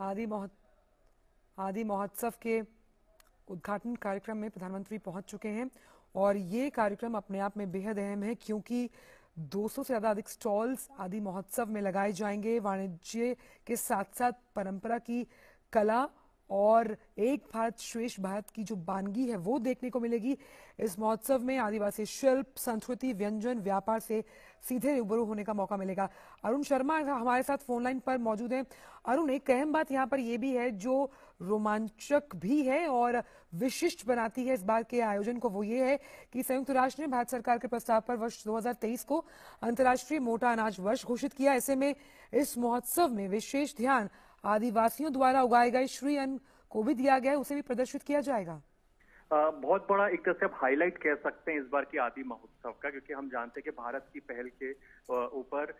आदि महोत्सव आदि महोत्सव के उद्घाटन कार्यक्रम में प्रधानमंत्री पहुँच चुके हैं और ये कार्यक्रम अपने आप में बेहद अहम है क्योंकि 200 से ज़्यादा अधिक स्टॉल्स आदि महोत्सव में लगाए जाएँगे। वाणिज्य के साथ साथ परंपरा की कला और एक भारत श्रेष्ठ भारत की जो बानगी है, वो देखने को मिलेगी। इस महोत्सव में आदिवासी शिल्प, संस्कृति, व्यंजन, व्यापार से सीधे रूबरू होने का मौका मिलेगा। अरुण शर्मा हमारे साथ फ़ोन लाइन पर मौजूद हैं। अरुण, एक अहम बात यहाँ पर यह भी है, जो रोमांचक भी है और विशिष्ट बनाती है इस बार के आयोजन को, वो ये है कि संयुक्त राष्ट्र ने भारत सरकार के प्रस्ताव पर वर्ष 2023 को अंतर्राष्ट्रीय मोटा अनाज वर्ष घोषित किया। ऐसे में इस महोत्सव में विशेष ध्यान आदिवासियों द्वारा उगाए गए श्री अन्न को भी दिया गया उसे भी प्रदर्शित किया जाएगा। आ, बहुत बड़ा एक तरह से आप हाईलाइट कह सकते हैं इस बार की आदि महोत्सव का क्योंकि हम जानते हैं कि भारत की पहल के ऊपर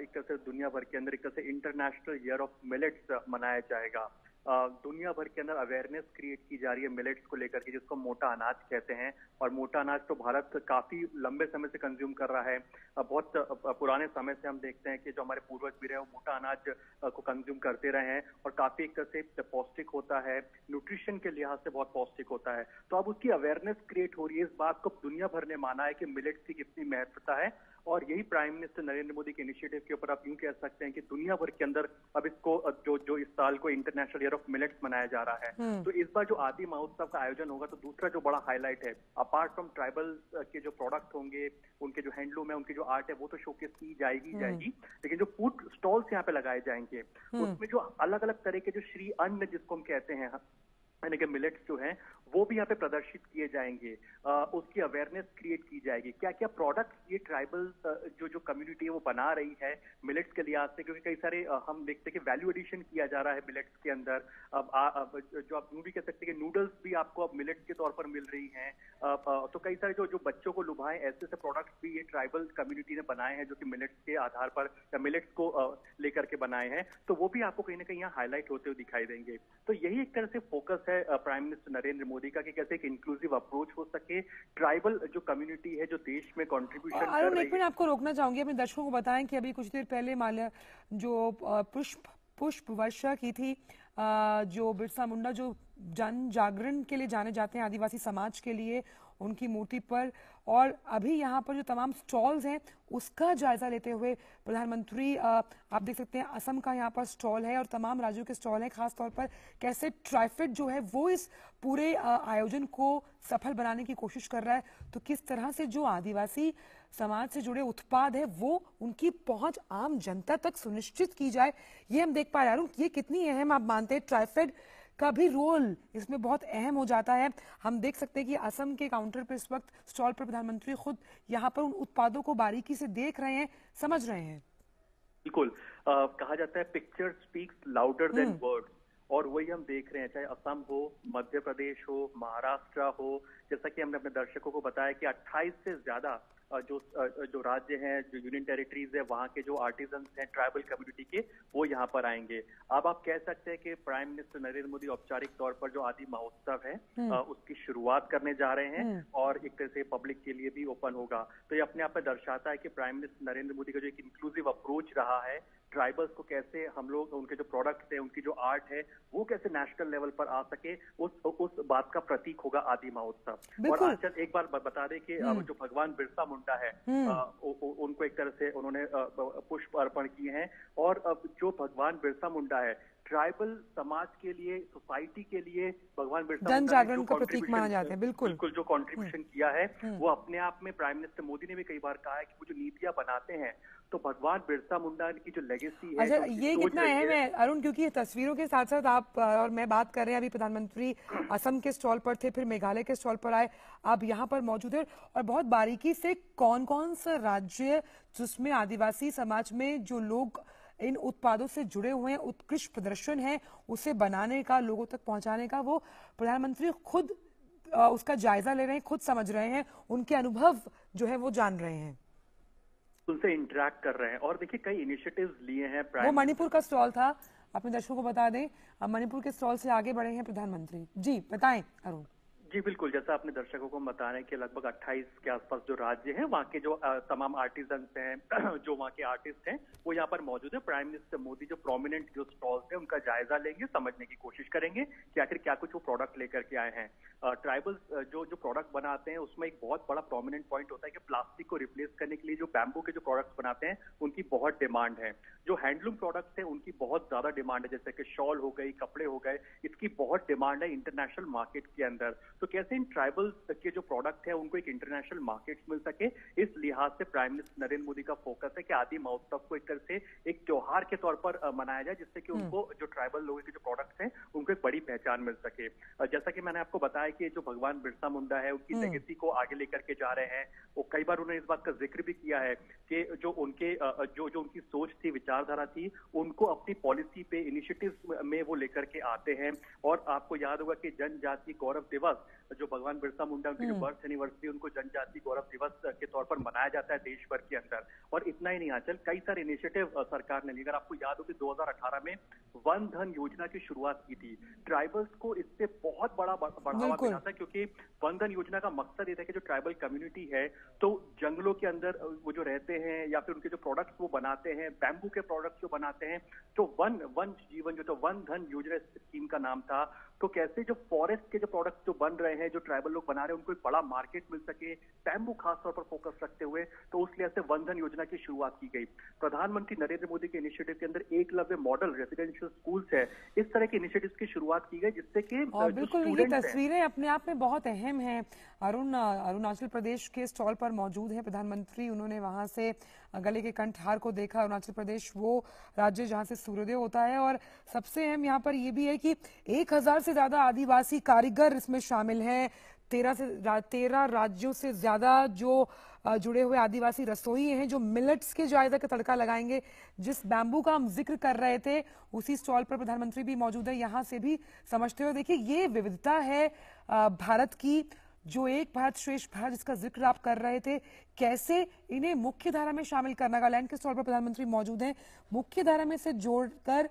एक तरह से दुनिया भर के अंदर एक तरह से इंटरनेशनल ईयर ऑफ़ मिलेट्स मनाया जाएगा। दुनिया भर के अंदर अवेयरनेस क्रिएट की जा रही है मिलेट्स को लेकर के, जिसको मोटा अनाज कहते हैं। और मोटा अनाज तो भारत काफ़ी लंबे समय से कंज्यूम कर रहा है। बहुत पुराने समय से हम देखते हैं कि जो हमारे पूर्वज भी रहे, वो मोटा अनाज को कंज्यूम करते रहे हैं। और काफ़ी एक तरह से पौष्टिक होता है न्यूट्रिशन के लिहाज से बहुत पौष्टिक होता है। तो अब उसकी अवेयरनेस क्रिएट हो रही है। इस बात को दुनिया भर ने माना है कि मिलेट्स की कितनी महत्वता है। और यही प्राइम मिनिस्टर नरेंद्र मोदी के इनिशिएटिव के ऊपर आप यूँ कह सकते हैं कि दुनिया भर के अंदर अब इसको जो जो इस साल को इंटरनेशनल ईयर ऑफ़ मिलेट्स मनाया जा रहा है हम्म। तो इस बार जो आदि महोत्सव का आयोजन होगा तो दूसरा जो बड़ा हाईलाइट है अपार्ट फ्रॉम ट्राइबल के जो प्रोडक्ट होंगे उनके जो हैंडलूम है उनकी जो आर्ट है वो तो शोकेस की जाएगी हम्म। जाएगी लेकिन जो फ़ूड स्टॉल्स यहाँ पे लगाए जाएँगे हम्म। उसमें जो अलग अलग तरह के जो श्री अन्न जिसको हम कहते हैं यानी कि मिलेट्स जो हैं वो भी यहाँ पे प्रदर्शित किए जाएँगे आ, उसकी अवेयरनेस क्रिएट की जाएगी। क्या क्या प्रोडक्ट ये ट्राइबल जो जो कम्युनिटी है वो बना रही है मिलेट्स के लिहाज से? क्योंकि कई सारे हम देखते हैं कि वैल्यू एडिशन किया जा रहा है मिलेट्स के अंदर। अब आ, अब जो आप यूँ भी कह सकते हैं कि नूडल्स भी आपको अब मिलेट्स के तौर पर मिल रही हैं। तो कई सारे जो जो बच्चों को लुभाएँ ऐसे ऐसे प्रोडक्ट्स भी ये ट्राइबल कम्युनिटी ने बनाए हैं जो कि मिलेट्स के आधार पर या मिलेट्स को लेकर के बनाए हैं। तो वो भी आपको कहीं ना कहीं यहाँ हाईलाइट होते हुए दिखाई देंगे। तो यही एक तरह से फोकस है प्राइम मिनिस्टर नरेंद्र मोदी का कि कैसे एक इंक्लूसिव अप्रोच हो सके ट्राइबल जो कम्युनिटी है जो देश में कॉन्ट्रीब्यूशन कर रही है। आपको रोकना चाहूँगी। अपने दर्शकों को बताएँ कि अभी कुछ देर पहले माल्या जो पुष्प पुष्प वर्षा की थी जो बिरसा मुंडा जो जन जागरण के लिए जाने जाते हैं आदिवासी समाज के लिए उनकी मूर्ति पर। और अभी यहाँ पर जो तमाम स्टॉल्स हैं, उसका जायजा लेते हुए प्रधानमंत्री आप देख सकते हैं, असम का यहाँ पर स्टॉल है और तमाम राज्यों के स्टॉल हैं खास तौर पर कैसे ट्राइफिट जो है, वो इस पूरे आयोजन को सफल बनाने की कोशिश कर रहा है। तो किस तरह से जो आदिवासी समाज से जुड़े उत्पाद है, वो उनकी पहुँच आम जनता तक सुनिश्चित की जाए, ये हम देख पा रहे हैं। ये कितनी अहम आप मानते हैं ट्राइफेड का भी रोल इसमें बहुत अहम हो जाता है। हम देख सकते हैं कि असम के काउंटर पर इस वक्त स्टॉल पर प्रधानमंत्री खुद यहाँ पर उन उत्पादों को बारीकी से देख रहे हैं समझ रहे हैं। बिल्कुल। कहा जाता है picture speaks louder than word और वही हम देख रहे हैं चाहे असम हो मध्य प्रदेश हो महाराष्ट्र हो जैसा कि हमने अपने दर्शकों को बताया कि 28 से ज़्यादा जो जो राज्य हैं जो यूनियन टेरिटरीज है वहाँ के जो आर्टिजन हैं ट्राइबल कम्युनिटी के वो यहाँ पर आएँगे अब आप कह सकते हैं कि प्राइम मिनिस्टर नरेंद्र मोदी औपचारिक तौर पर जो आदि महोत्सव है हम्म। उसकी शुरुआत करने जा रहे हैं हम्म। और एक तरह से पब्लिक के लिए भी ओपन होगा तो ये अपने आप में दर्शाता है कि प्राइम मिनिस्टर नरेंद्र मोदी का जो एक इंक्लूसिव अप्रोच रहा है ट्राइबल्स को कैसे हम लोग उनके जो प्रोडक्ट्स है उनकी जो आर्ट है वो कैसे नेशनल लेवल पर आ सके उस उस बात का प्रतीक होगा आदि महोत्सव और आचल एक बार बता दें कि हम्म। जो भगवान बिरसा मुंडा है हम्म। आ, उ, उ, उनको एक तरह से उन्होंने पुष्प अर्पण किए हैं और जो भगवान बिरसा मुंडा है ट्राइबल समाज के लिए सोसाइटी के लिए भगवान बिरसा जन जागरण का प्रतीक माना जाता है बिल्कुल बिल्कुल जो कंट्रीब्यूशन हम्म। किया है वो अपने आप में प्राइम मिनिस्टर मोदी ने भी कई बार कहा है कि वो जो नीतियाँ बनाते हैं तो भगवान बिरसा मुंडा की जो लेगेसी है अच्छा ये कितना अहम है। अरुण क्योंकि तस्वीरों के साथ साथ आप और मैं बात कर रहे हैं अभी प्रधानमंत्री असम के स्टॉल पर थे फिर मेघालय के स्टॉल पर आए आप यहाँ पर मौजूद है और बहुत बारीकी से कौन कौन सा राज्य जिसमें आदिवासी समाज में जो लोग इन उत्पादों से जुड़े हुए उत्कृष्ट प्रदर्शन है उसे बनाने का लोगों तक पहुँचाने का वो प्रधानमंत्री खुद उसका जायजा ले रहे हैं खुद समझ रहे हैं उनके अनुभव जो है वो जान रहे हैं। उनसे इंटरेक्ट कर रहे हैं। और देखिए कई इनिशिएटिव्स लिए हैं वो मणिपुर का स्टॉल था। अपने दर्शकों को बता दें अब मणिपुर के स्टॉल से आगे बढ़े हैं प्रधानमंत्री। जी बताएँ अरुण। जी, बिल्कुल, जैसा आपने दर्शकों को बता रहे हैं कि लगभग 28 के आसपास जो राज्य हैं, वहाँ के जो तमाम आर्टिजन हैं, जो वहाँ के आर्टिस्ट हैं, वो यहाँ पर मौजूद है। प्राइम मिनिस्टर मोदी जो प्रोमिनेंट जो स्टॉल्स हैं, उनका जायजा लेंगे, समझने की कोशिश करेंगे कि आखिर क्या कुछ वो प्रोडक्ट लेकर के आए हैं। ट्राइबल्स जो जो प्रोडक्ट बनाते हैं, उसमें एक बहुत बड़ा प्रोमिनेंट पॉइंट होता है कि प्लास्टिक को रिप्लेस करने के लिए जो बैम्बू के जो प्रोडक्ट्स बनाते हैं, उनकी बहुत डिमांड है। जो हैंडलूम प्रोडक्ट्स हैं, उनकी बहुत ज़्यादा डिमांड है, जैसे कि शॉल हो गई, कपड़े हो गए, इसकी बहुत डिमांड है इंटरनेशनल मार्केट के अंदर। तो कैसे इन ट्राइबल्स के जो प्रोडक्ट है उनको एक इंटरनेशनल मार्केट मिल सके इस लिहाज से प्राइम मिनिस्टर नरेंद्र मोदी का फोकस है कि आदि महोत्सव को एक तरह से एक त्योहार के तौर पर मनाया जाए जिससे कि हम्म। उनको जो ट्राइबल लोगों के जो प्रोडक्ट्स हैं उनको एक बड़ी पहचान मिल सके जैसा कि मैंने आपको बताया कि जो भगवान बिरसा मुंडा है उनकी लेगेसी हम्म। को आगे लेकर के जा रहे हैं वो कई बार उन्होंने इस बात का ज़िक्र भी किया है कि जो उनके जो जो उनकी सोच थी विचारधारा थी उनको अपनी पॉलिसी पे इनिशिएटिव में वो लेकर के आते हैं और आपको याद होगा कि जनजाति गौरव दिवस जो भगवान बिरसा मुंडा उनकी जो बर्थ हम्म। एनिवर्सरी उनको जनजाति गौरव दिवस के तौर पर मनाया जाता है देश भर के अंदर। और इतना ही नहीं आंचल कई सारे इनिशिएटिव सरकार ने लिए। अगर आपको याद हो कि 2018 में वन धन योजना की शुरुआत की थी। ट्राइबल्स को इससे बहुत बड़ा बढ़ावा मिला था क्योंकि वन धन योजना का मकसद ये था कि जो ट्राइबल कम्युनिटी है तो जंगलों के अंदर वो जो रहते हैं या फिर उनके जो प्रोडक्ट्स वो बनाते हैं बैम्बू के प्रोडक्ट्स जो बनाते हैं तो वन वन जीवन जो तो वन धन योजना स्कीम का नाम था तो कैसे जो फॉरेस्ट के जो प्रोडक्ट्स जो बन रहे हैं जो ट्राइबल लोग बना रहे हैं उनको एक बड़ा मार्केट मिल सके बैम्बू खासतौर पर फोकस रखते हुए तो उस लिहाज से वन धन योजना की शुरुआत की गई। प्रधानमंत्री नरेंद्र मोदी के इनिशिएटिव के अंदर एक लव्य मॉडल रेसिडेंशियल स्कूल है। इस तरह के इनिशिएटिव की शुरुआत की गई जिससे कि बिल्कुल ये तस्वीरें अपने आप में बहुत अहम है। अरुण अरुणाचल प्रदेश के स्टॉल पर मौजूद है प्रधानमंत्री। उन्होंने वहाँ से गले के कंठहार को देखा, अरुणाचल प्रदेश वो राज्य जहाँ से सूर्योदय होता है और सबसे अहम यहाँ पर ये भी है कि एक हज़ार से ज़्यादा आदिवासी कारीगर इसमें शामिल हैं। तेरह से तेरह राज्यों से ज़्यादा जो जुड़े हुए आदिवासी रसोई हैं जो मिलेट्स के जायदा का तड़का लगाएँगे। जिस बैम्बू का हम ज़िक्र कर रहे थे, उसी स्टॉल पर प्रधानमंत्री भी मौजूद है। यहाँ से भी समझते हुए देखिए, ये विविधता है भारत की। जो एक भारत श्रेष्ठ भारत जिसका ज़िक्र आप कर रहे थे कैसे इन्हें मुख्य धारा में शामिल करना? नागालैंड के तौर पर प्रधानमंत्री मौजूद हैं। मुख्य धारा में से जोड़कर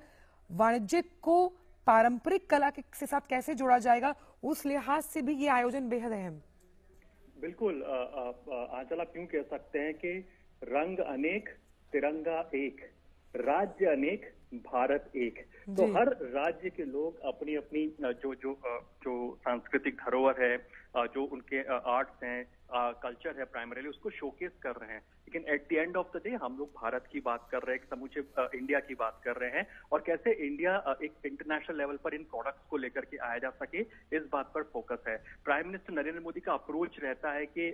वाणिज्यिक को पारंपरिक कला के साथ कैसे जोड़ा जाएगा उस लिहाज से भी ये आयोजन बेहद अहम। बिल्कुल आंचल आप क्यों कह सकते हैं कि रंग अनेक तिरंगा एक राज्य अनेक भारत एक। तो हर राज्य के लोग अपनी अपनी जो जो जो सांस्कृतिक धरोहर है जो उनके आर्ट्स हैं कल्चर है प्राइमरीली उसको शोकेस कर रहे हैं। लेकिन at the end of the day हम लोग भारत की बात कर रहे हैं समूचे इंडिया की बात कर रहे हैं। और कैसे इंडिया एक इंटरनेशनल लेवल पर इन प्रोडक्ट्स को लेकर के आया जा सके, इस बात पर फोकस है। प्राइम मिनिस्टर नरेंद्र मोदी का अप्रोच रहता है कि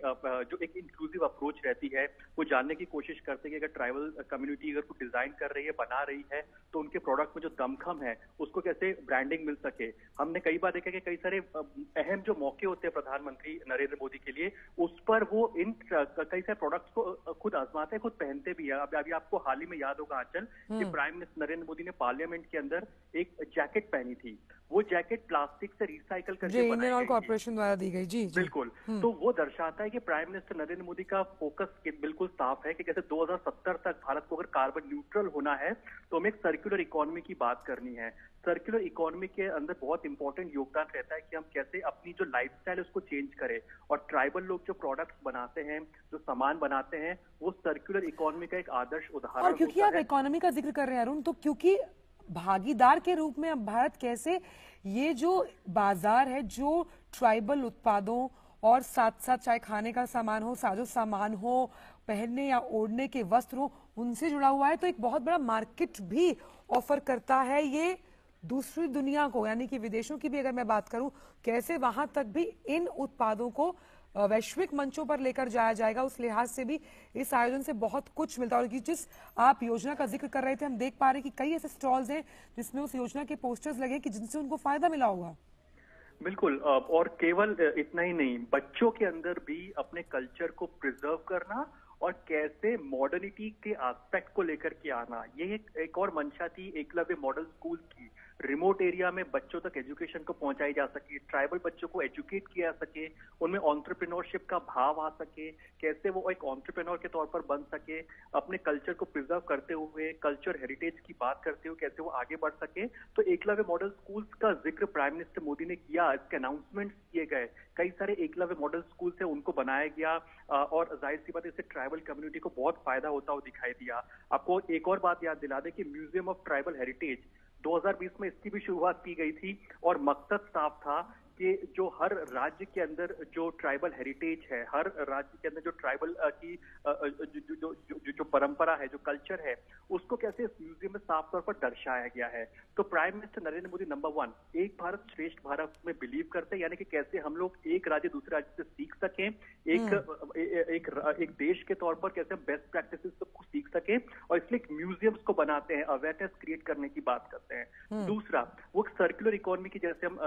जो एक इंक्लूसिव अप्रोच रहती है, वो जानने की कोशिश करते हैं कि अगर ट्राइबल कम्युनिटी अगर कुछ डिज़ाइन कर रही है, बना रही है तो उनके प्रोडक्ट में जो दमखम है, उसको कैसे ब्रांडिंग मिल सके। हमने कई बार देखा कि कई सारे अहम जो मौके होते हैं प्रधानमंत्री नरेंद्र मोदी के लिए, उस पर वो इन कई सारे प्रोडक्ट्स को खुद आजमाते हैं खुद पहनते भी है। अभी अभी आपको हाल ही में याद होगा आंचल कि हम्म। प्राइम मिनिस्टर नरेंद्र मोदी ने पार्लियामेंट के अंदर एक जैकेट पहनी थी। वो जैकेट प्लास्टिक से रिसाइकल करके इंडियन ऑयल कॉर्पोरेशन द्वारा दी गई। जी, जी। बिल्कुल। हम्म। तो वो दर्शाता है कि प्राइम मिनिस्टर नरेंद्र मोदी का फोकस बिल्कुल साफ़ है कि जैसे 2070 तक भारत को अगर कार्बन न्यूट्रल होना है तो हमें एक सर्कुलर इकोनॉमी की बात करनी है। सर्कुलर इकोनॉमी के अंदर बहुत इंपॉर्टेंट योगदान रहता है कि हम कैसे अपनी जो लाइफस्टाइल उसको चेंज करें। और ट्राइबल लोग जो प्रोडक्ट्स बनाते हैं जो सामान बनाते हैं वो सर्कुलर इकोनॉमी का एक आदर्श उदाहरण और क्योंकि आप इकोनॉमी का ज़िक्र कर रहे हैं अरुण तो क्योंकि भागीदार के रूप में अब भारत कैसे ये जो बाज़ार है जो ट्राइबल उत्पादों और साथ साथ चाहे खाने का सामान हो साजो सामान हो पहनने या ओढ़ने के वस्त्र हो उनसे जुड़ा हुआ है तो एक बहुत बड़ा मार्केट भी ऑफ़र करता है ये दूसरी दुनिया को यानी कि विदेशों की भी अगर मैं बात करूँ कैसे वहाँ तक भी इन उत्पादों को वैश्विक मंचों पर लेकर जाया जाएगा उस लिहाज से भी इस आयोजन से बहुत कुछ मिलता है। और जिस आप योजना का ज़िक्र कर रहे थे हम देख पा रहे हैं कि कई ऐसे स्टॉल्स हैं जिसमें उस योजना के पोस्टर्स लगे कि जिनसे उनको फ़ायदा मिला होगा। बिल्कुल और केवल इतना ही नहीं बच्चों के अंदर भी अपने कल्चर को प्रिजर्व करना और कैसे मॉडर्निटी के एस्पेक्ट को लेकर के आना ये एक, एक और मंशा थी एकलव्य मॉडल स्कूल की। रिमोट एरिया में बच्चों तक एजुकेशन को पहुंचाई जा सके ट्राइबल बच्चों को एजुकेट किया जा सके, उनमें ऑन्टरप्रिनोरशिप का भाव आ सके, कैसे वो एक ऑन्टरप्रिनोर के तौर पर बन सके, अपने कल्चर को प्रिजर्व करते हुए कल्चर हेरिटेज की बात करते हुए कैसे वो आगे बढ़ सके। तो एकलव्य मॉडल स्कूल्स का ज़िक्र प्राइम मिनिस्टर मोदी ने किया, इसके अनाउंसमेंट किए गए। कई सारे एकलव्य मॉडल स्कूल से उनको बनाया गया और ज़ाहिर सी बात इससे ट्राइबल कम्युनिटी को बहुत फ़ायदा होता हुआ दिखाई दिया। आपको एक और बात याद दिला दे कि म्यूज़ियम ऑफ़ ट्राइबल हेरिटेज 2020 में इसकी भी शुरुआत की गई थी और मकसद साफ़ था कि जो हर राज्य के अंदर जो ट्राइबल हेरिटेज है हर राज्य के अंदर जो ट्राइबल की जो जो, जो जो परंपरा है जो कल्चर है उसको कैसे इस म्यूज़ियम में साफ़ तौर पर दर्शाया गया है तो prime minister Narendra Modi number one एक भारत श्रेष्ठ भारत में बिलीव करते हैं यानी कि कैसे हम लोग एक राज्य दूसरे राज्य से सीख सकें एक हम्म। एक एक देश के तौर पर कैसे हम बेस्ट प्रैक्टिस को सीख सके और इसलिए म्यूजियम्स को बनाते हैं अवेयरनेस क्रिएट करने की बात करते हैं हम्म। दूसरा वो सर्कुलर इकोनॉमी की जैसे हम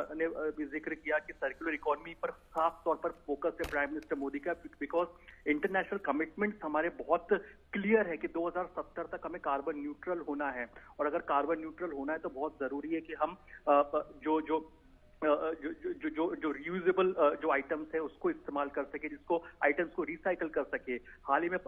ज़िक्र किया कि सर्कुलर इकोनॉमी पर खास तौर पर फोकस है प्राइम मिनिस्टर मोदी का बिकॉज़ इंटरनेशनल कमिटमेंट हमारे बहुत क्लियर है कि 2070 तक हमें कार्बन न्यूट्रल होना है। और अगर कार्बन न्यूट्रल होना है तो बहुत ज़रूरी है कि हम जो जो जो जो जो जो रियूजेबल जो आइटम्स है, उसको इस्तेमाल कर सके, जिसको आइटम्स को रिसाइकल कर सके। हाल ही में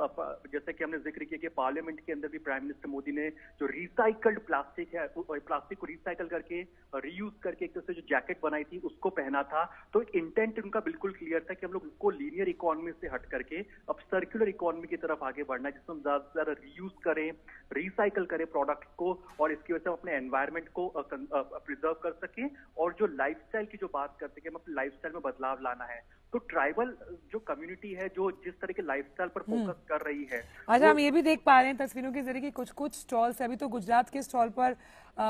जैसे कि हमने ज़िक्र किया कि पार्लियामेंट के अंदर भी प्राइम मिनिस्टर मोदी ने जो रिसाइकल्ड प्लास्टिक है प्लास्टिक को रिसाइकल करके रीयूज करके एक तरह से जो जैकेट बनाई थी, उसको पहना था। तो इंटेंट उनका बिल्कुल क्लियर था कि हम लोग उसको लीनियर इकोनॉमी से हट करके, अब सर्कुलर इकोनॉमी की तरफ़ आगे बढ़ना है जिसमें हम ज़्यादा से ज़्यादा रीयूज करें रिसाइकल करें प्रोडक्ट को, और इसकी वजह से हम अपने एनवायरमेंट को प्रिजर्व कर सकें, और जो लाइफ लाइफस्टाइल की जो बात करते हैं कि हम अपने लाइफस्टाइल में बदलाव लाना है तो ट्राइबल जो कम्युनिटी है जो जिस तरह के लाइफस्टाइल पर फोकस हम्म। कर रही है अच्छा हम ये भी देख पा रहे हैं तस्वीरों के ज़रिए कि कुछ कुछ स्टॉल्स अभी तो गुजरात के स्टॉल पर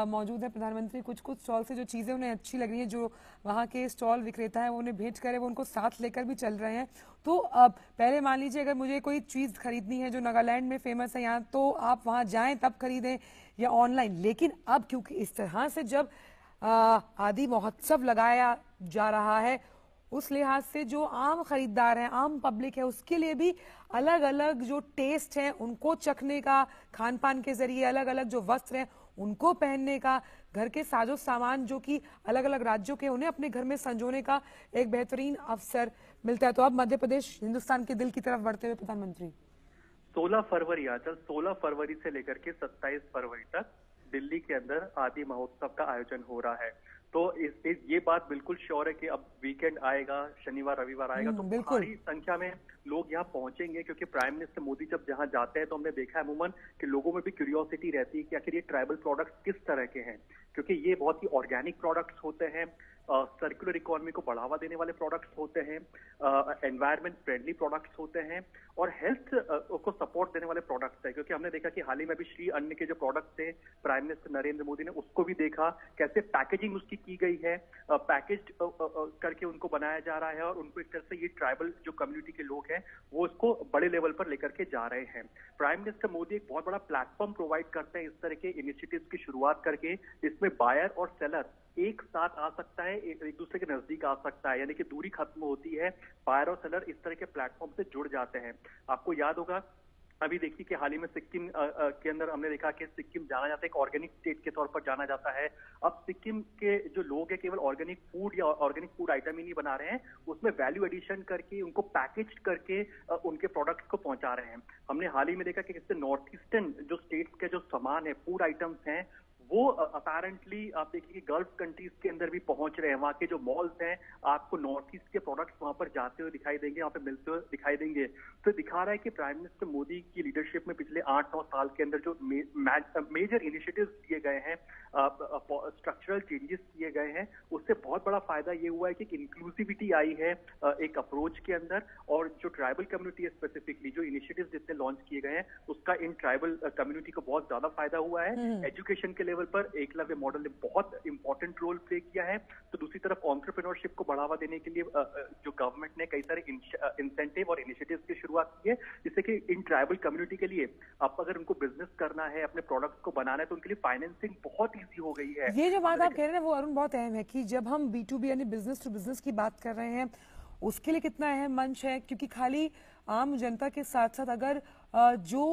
मौजूद है। प्रधानमंत्री कुछ कुछ स्टॉल से जो चीज़ें उन्हें अच्छी लग रही है जो वहाँ के स्टॉल विक्रेता है वो उन्हें भेज कर वो उनको साथ लेकर भी चल रहे हैं। तो अब पहले मान लीजिए अगर मुझे कोई चीज़ खरीदनी है जो नागालैंड में फ़ेमस है यहाँ तो आप वहाँ जाएँ तब खरीदें या ऑनलाइन लेकिन अब क्योंकि इस तरह से जब आदि महोत्सव लगाया जा रहा है। उस लिहाज से जो आम खरीदार हैं, आम पब्लिक है, उसके लिए भी अलग अलग जो टेस्ट हैं, उनको चखने का खान पान के ज़रिए अलग अलग जो वस्त्र हैं, उनको पहनने का, घर के साजो सामान जो कि अलग अलग राज्यों के उन्हें अपने घर में संजोने का एक बेहतरीन अवसर मिलता है। तो अब मध्य प्रदेश, हिंदुस्तान के दिल की तरफ़ बढ़ते हुए प्रधानमंत्री। 16 फरवरी आज 16 फरवरी से लेकर के 27 फरवरी तक दिल्ली के अंदर आदि महोत्सव का आयोजन हो रहा है। तो इस, इस ये बात बिल्कुल श्योर है कि अब वीकेंड आएगा शनिवार रविवार आएगा हम्म, तो भारी संख्या में लोग यहाँ पहुँचेंगे क्योंकि प्राइम मिनिस्टर मोदी जब जहाँ जाते हैं तो हमने देखा है अमूमन कि लोगों में भी क्यूरियोसिटी रहती है कि आखिर ये ट्राइबल प्रोडक्ट्स किस तरह के हैं। क्योंकि ये बहुत ही ऑर्गेनिक प्रोडक्ट्स होते हैं सर्कुलर इकोनॉमी को बढ़ावा देने वाले प्रोडक्ट्स होते हैं एनवायरमेंट फ्रेंडली प्रोडक्ट्स होते हैं और हेल्थ को सपोर्ट देने वाले प्रोडक्ट्स है। क्योंकि हमने देखा कि हाल ही में भी श्री अन्न के जो प्रोडक्ट्स थे प्राइम मिनिस्टर नरेंद्र मोदी ने उसको भी देखा, कैसे पैकेजिंग उसकी की गई है पैकेज करके उनको बनाया जा रहा है और उनको एक तरह से ये ट्राइबल जो कम्युनिटी के लोग हैं, वो उसको बड़े लेवल पर लेकर के जा रहे हैं। प्राइम मिनिस्टर मोदी एक बहुत बड़ा प्लेटफॉर्म प्रोवाइड करते हैं इस तरह के इनिशिएटिव्स की शुरुआत करके इसमें बायर और सेलर एक साथ आ सकता है, एक दूसरे के नज़दीक आ सकता है, यानी कि दूरी खत्म होती है बायर और सेलर इस तरह के प्लेटफॉर्म से जुड़ जाते हैं। आपको याद होगा, अभी देखिए कि हाल ही में सिक्किम के अंदर हमने देखा कि सिक्किम जाना जाता है, एक ऑर्गेनिक स्टेट के तौर पर जाना जाता है। अब सिक्किम के जो लोग हैं, केवल ऑर्गेनिक फ़ूड या ऑर्गेनिक फ़ूड आइटम ही नहीं बना रहे हैं, उसमें वैल्यू एडिशन करके, उनको पैकेज करके उनके प्रोडक्ट्स को पहुँचा रहे हैं। हमने हाल ही में देखा कि इससे नॉर्थ ईस्टर्न जो स्टेट्स के जो सामान है फ़ूड आइटम्स हैं वो अपेरेंटली आप देखिए कि गल्फ कंट्रीज़ के अंदर भी पहुँच रहे हैं। वहाँ के जो मॉल्स हैं आपको नॉर्थ ईस्ट के प्रोडक्ट्स वहाँ पर जाते हुए दिखाई देंगे वहाँ पे मिलते हुए दिखाई देंगे। तो दिखा रहा है कि प्राइम मिनिस्टर मोदी की लीडरशिप में पिछले आठ नौ साल के अंदर जो मे, मेजर इनिशिएटिव किए गए हैं स्ट्रक्चरल चेंजेस किए गए हैं उससे बहुत बड़ा फ़ायदा ये हुआ है कि एक इंक्लूसिविटी आई है एक अप्रोच के अंदर और जो ट्राइबल कम्युनिटी है स्पेसिफिकली जो इनिशिएटिव जितने लॉन्च किए गए हैं उसका इन ट्राइबल कम्युनिटी को बहुत ज़्यादा फ़ायदा हुआ है। एजुकेशन हम्म। के लेवल लेवल पर एकलव्य मॉडल ने बहुत इंपॉर्टेंट रोल प्ले किया है। तो दूसरी तरफ़ ऑन्टरप्रिनोरशिप को बढ़ावा देने के लिए जो गवर्नमेंट ने कई सारे इंसेंटिव और इनिशिएटिव की शुरुआत की है जिससे कि इन ट्राइबल कम्युनिटी के लिए आप अगर उनको बिज़नेस करना है अपने प्रोडक्ट्स को बनाना है तो उनके लिए फाइनेंसिंग बहुत ईजी हो गई है। ये जो बात आप कह रहे हैं वो अरुण बहुत अहम है कि जब हम बी टू बी यानी बिज़नेस टू बिज़नेस की बात कर रहे हैं उसके लिए कितना अहम मंच है? क्योंकि खाली आम जनता के साथ साथ अगर जो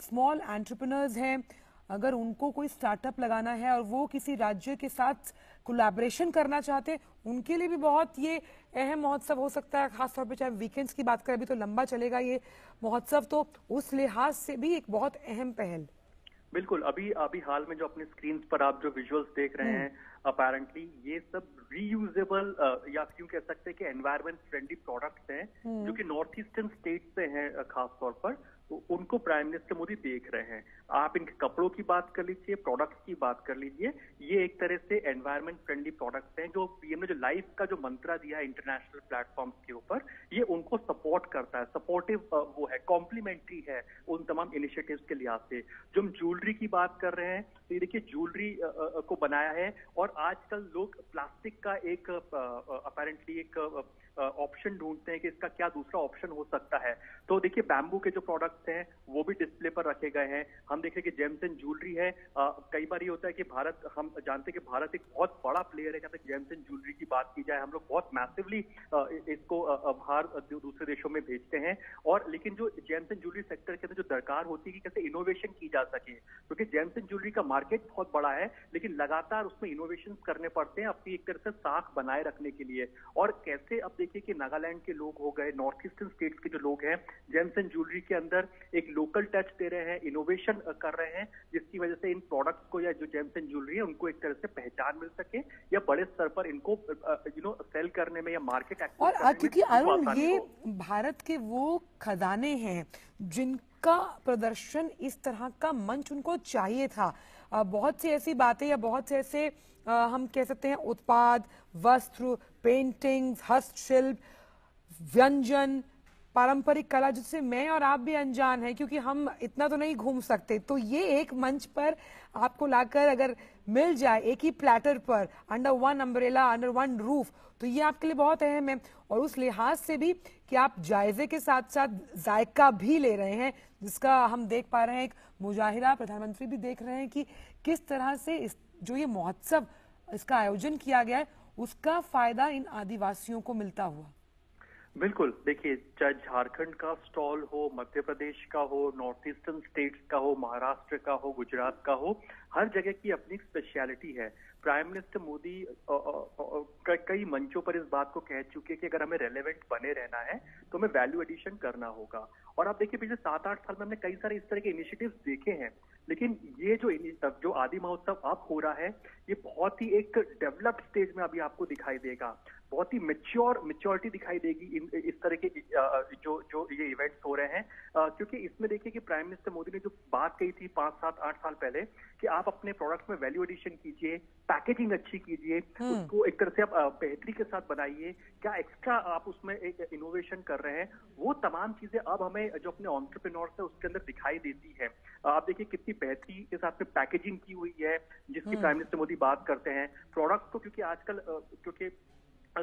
स्मॉल एंटरप्रेनर्स हैं अगर उनको कोई स्टार्टअप लगाना है और वो किसी राज्य के साथ कोलैबोरेशन करना चाहते हैं उनके लिए भी बहुत ये अहम महोत्सव हो सकता है खासतौर पे चाहे वीकेंड्स की बात करें अभी तो लंबा चलेगा ये महोत्सव तो उस लिहाज से भी एक बहुत अहम पहल बिल्कुल अभी अभी हाल में जो अपने स्क्रीन पर आप जो विजुअल्स देख रहे हम्म। हैं अपेरेंटली ये सब रीयूजेबल या क्यों कह सकते हैं कि एनवायरमेंट फ्रेंडली प्रोडक्ट्स हैं हम्म। जो कि नॉर्थ ईस्टर्न स्टेट से हैं खास तौर पर उनको प्राइम मिनिस्टर मोदी देख रहे हैं। आप इनके कपड़ों की बात कर लीजिए प्रोडक्ट्स की बात कर लीजिए। ये एक तरह से एनवायरमेंट फ्रेंडली प्रोडक्ट्स हैं जो पीएम ने जो लाइफ का जो मंत्रा दिया है इंटरनेशनल प्लेटफॉर्म्स के ऊपर, ये उनको सपोर्ट करता है। सपोर्टिव वो है कॉम्प्लीमेंट्री है उन तमाम इनिशिएटिव्स के लिहाज से। जो हम ज्वेलरी की बात कर रहे हैं तो ये देखिए ज्वेलरी को बनाया है और आजकल लोग प्लास्टिक का एक अपेरेंटली एक ऑप्शन ढूंढते हैं कि इसका क्या दूसरा ऑप्शन हो सकता है। तो देखिए बैम्बू के जो प्रोडक्ट्स हैं वो भी डिस्प्ले पर रखे गए हैं। हम देख रहे हैं कि जेम्स एंड ज्वेलरी है। आ, कई बार ये होता है कि भारत हम जानते हैं कि भारत एक बहुत बड़ा प्लेयर है। जहाँ तक जेम्स एंड ज्वेलरी की बात की जाए हम लोग बहुत मैसिवली इसको बाहर दूसरे देशों में भेजते हैं। और लेकिन जो जेम्स एंड ज्वेलरी सेक्टर के अंदर जो दरकार होती है कि कैसे इनोवेशन की जा सके। क्योंकि जेम्स एंड ज्वेलरी का मार्केट बहुत बड़ा है लेकिन लगातार उसमें इनोवेशन करने पड़ते हैं अपनी एक तरह से साख बनाए रखने के लिए। और कैसे अब देखिए कि नागालैंड के लोग हो गए नॉर्थ ईस्टर्न स्टेट्स के जो लोग हैं जेम्स एंड ज्वेलरी के अंदर एक लोकल टच दे रहे हैं इनोवेशन कर रहे हैं जिसकी वजह से इन प्रोडक्ट्स को या जो जेम्स एंड ज्वेलरी है उनको एक तरह से पहचान मिल सके या बड़े स्तर पर इनको यू नो सेल करने में या मार्केट और क्योंकि अरुण ये भारत के वो खजाने हैं जिनका प्रदर्शन इस तरह का मंच उनको चाहिए था। बहुत सी ऐसी बातें या बहुत से ऐसे हम कह सकते हैं उत्पाद, वस्त्र पेंटिंग्स हस्तशिल्प, व्यंजन, पारंपरिक कला जिससे मैं और आप भी अनजान हैं, क्योंकि हम इतना तो नहीं घूम सकते। तो ये एक मंच पर आपको लाकर अगर मिल जाए एक ही प्लेटर पर under one umbrella under one roof तो ये आपके लिए बहुत अहम है। और उस लिहाज से भी कि आप जायजे के साथ साथ जायका भी ले रहे हैं, जिसका हम देख पा रहे हैं, एक मुजाहिरा प्रधानमंत्री भी देख रहे हैं कि किस तरह से इस, जो ये महोत्सव, इसका आयोजन किया गया है, उसका फ़ायदा इन आदिवासियों को मिलता हुआ। बिल्कुल। देखिए, चाहे झारखंड का स्टॉल हो, मध्य प्रदेश का हो, नॉर्थ ईस्टर्न स्टेट्स का हो, महाराष्ट्र का हो, गुजरात का हो, हर जगह की अपनी स्पेशलिटी है। प्राइम मिनिस्टर मोदी कई मंचों पर इस बात को कह चुके हैं कि अगर हमें रेलेवेंट बने रहना है तो हमें वैल्यू एडिशन करना होगा। और आप देखिए, पिछले सात आठ साल में हमने कई सारे इस तरह के इनिशिएटिव देखे हैं, लेकिन ये जो जो आदि महोत्सव अब हो रहा है, ये बहुत ही एक डेवलप्ड स्टेज में अभी आपको दिखाई देगा। बहुत ही मेच्योर मेच्योरिटी दिखाई देगी इन इस तरह के जो जो ये इवेंट्स हो रहे हैं। क्योंकि इसमें देखिए कि प्राइम मिनिस्टर मोदी ने जो बात कही थी पाँच सात आठ साल पहले कि आप अपने प्रोडक्ट में वैल्यू एडिशन कीजिए पैकेजिंग अच्छी कीजिए हम्म। उसको एक तरह से आप बेहतरी के साथ बनाइए क्या एक्स्ट्रा आप उसमें एक इनोवेशन कर रहे हैं वो तमाम चीज़ें अब हमें जो अपने ऑन्टरप्रिनोर है उसके अंदर दिखाई देती है। आप देखिए कितनी बेहतरी के साथ में पैकेजिंग की हुई है जिसकी प्राइम मिनिस्टर मोदी बात करते हैं। प्रोडक्ट को क्योंकि आजकल क्योंकि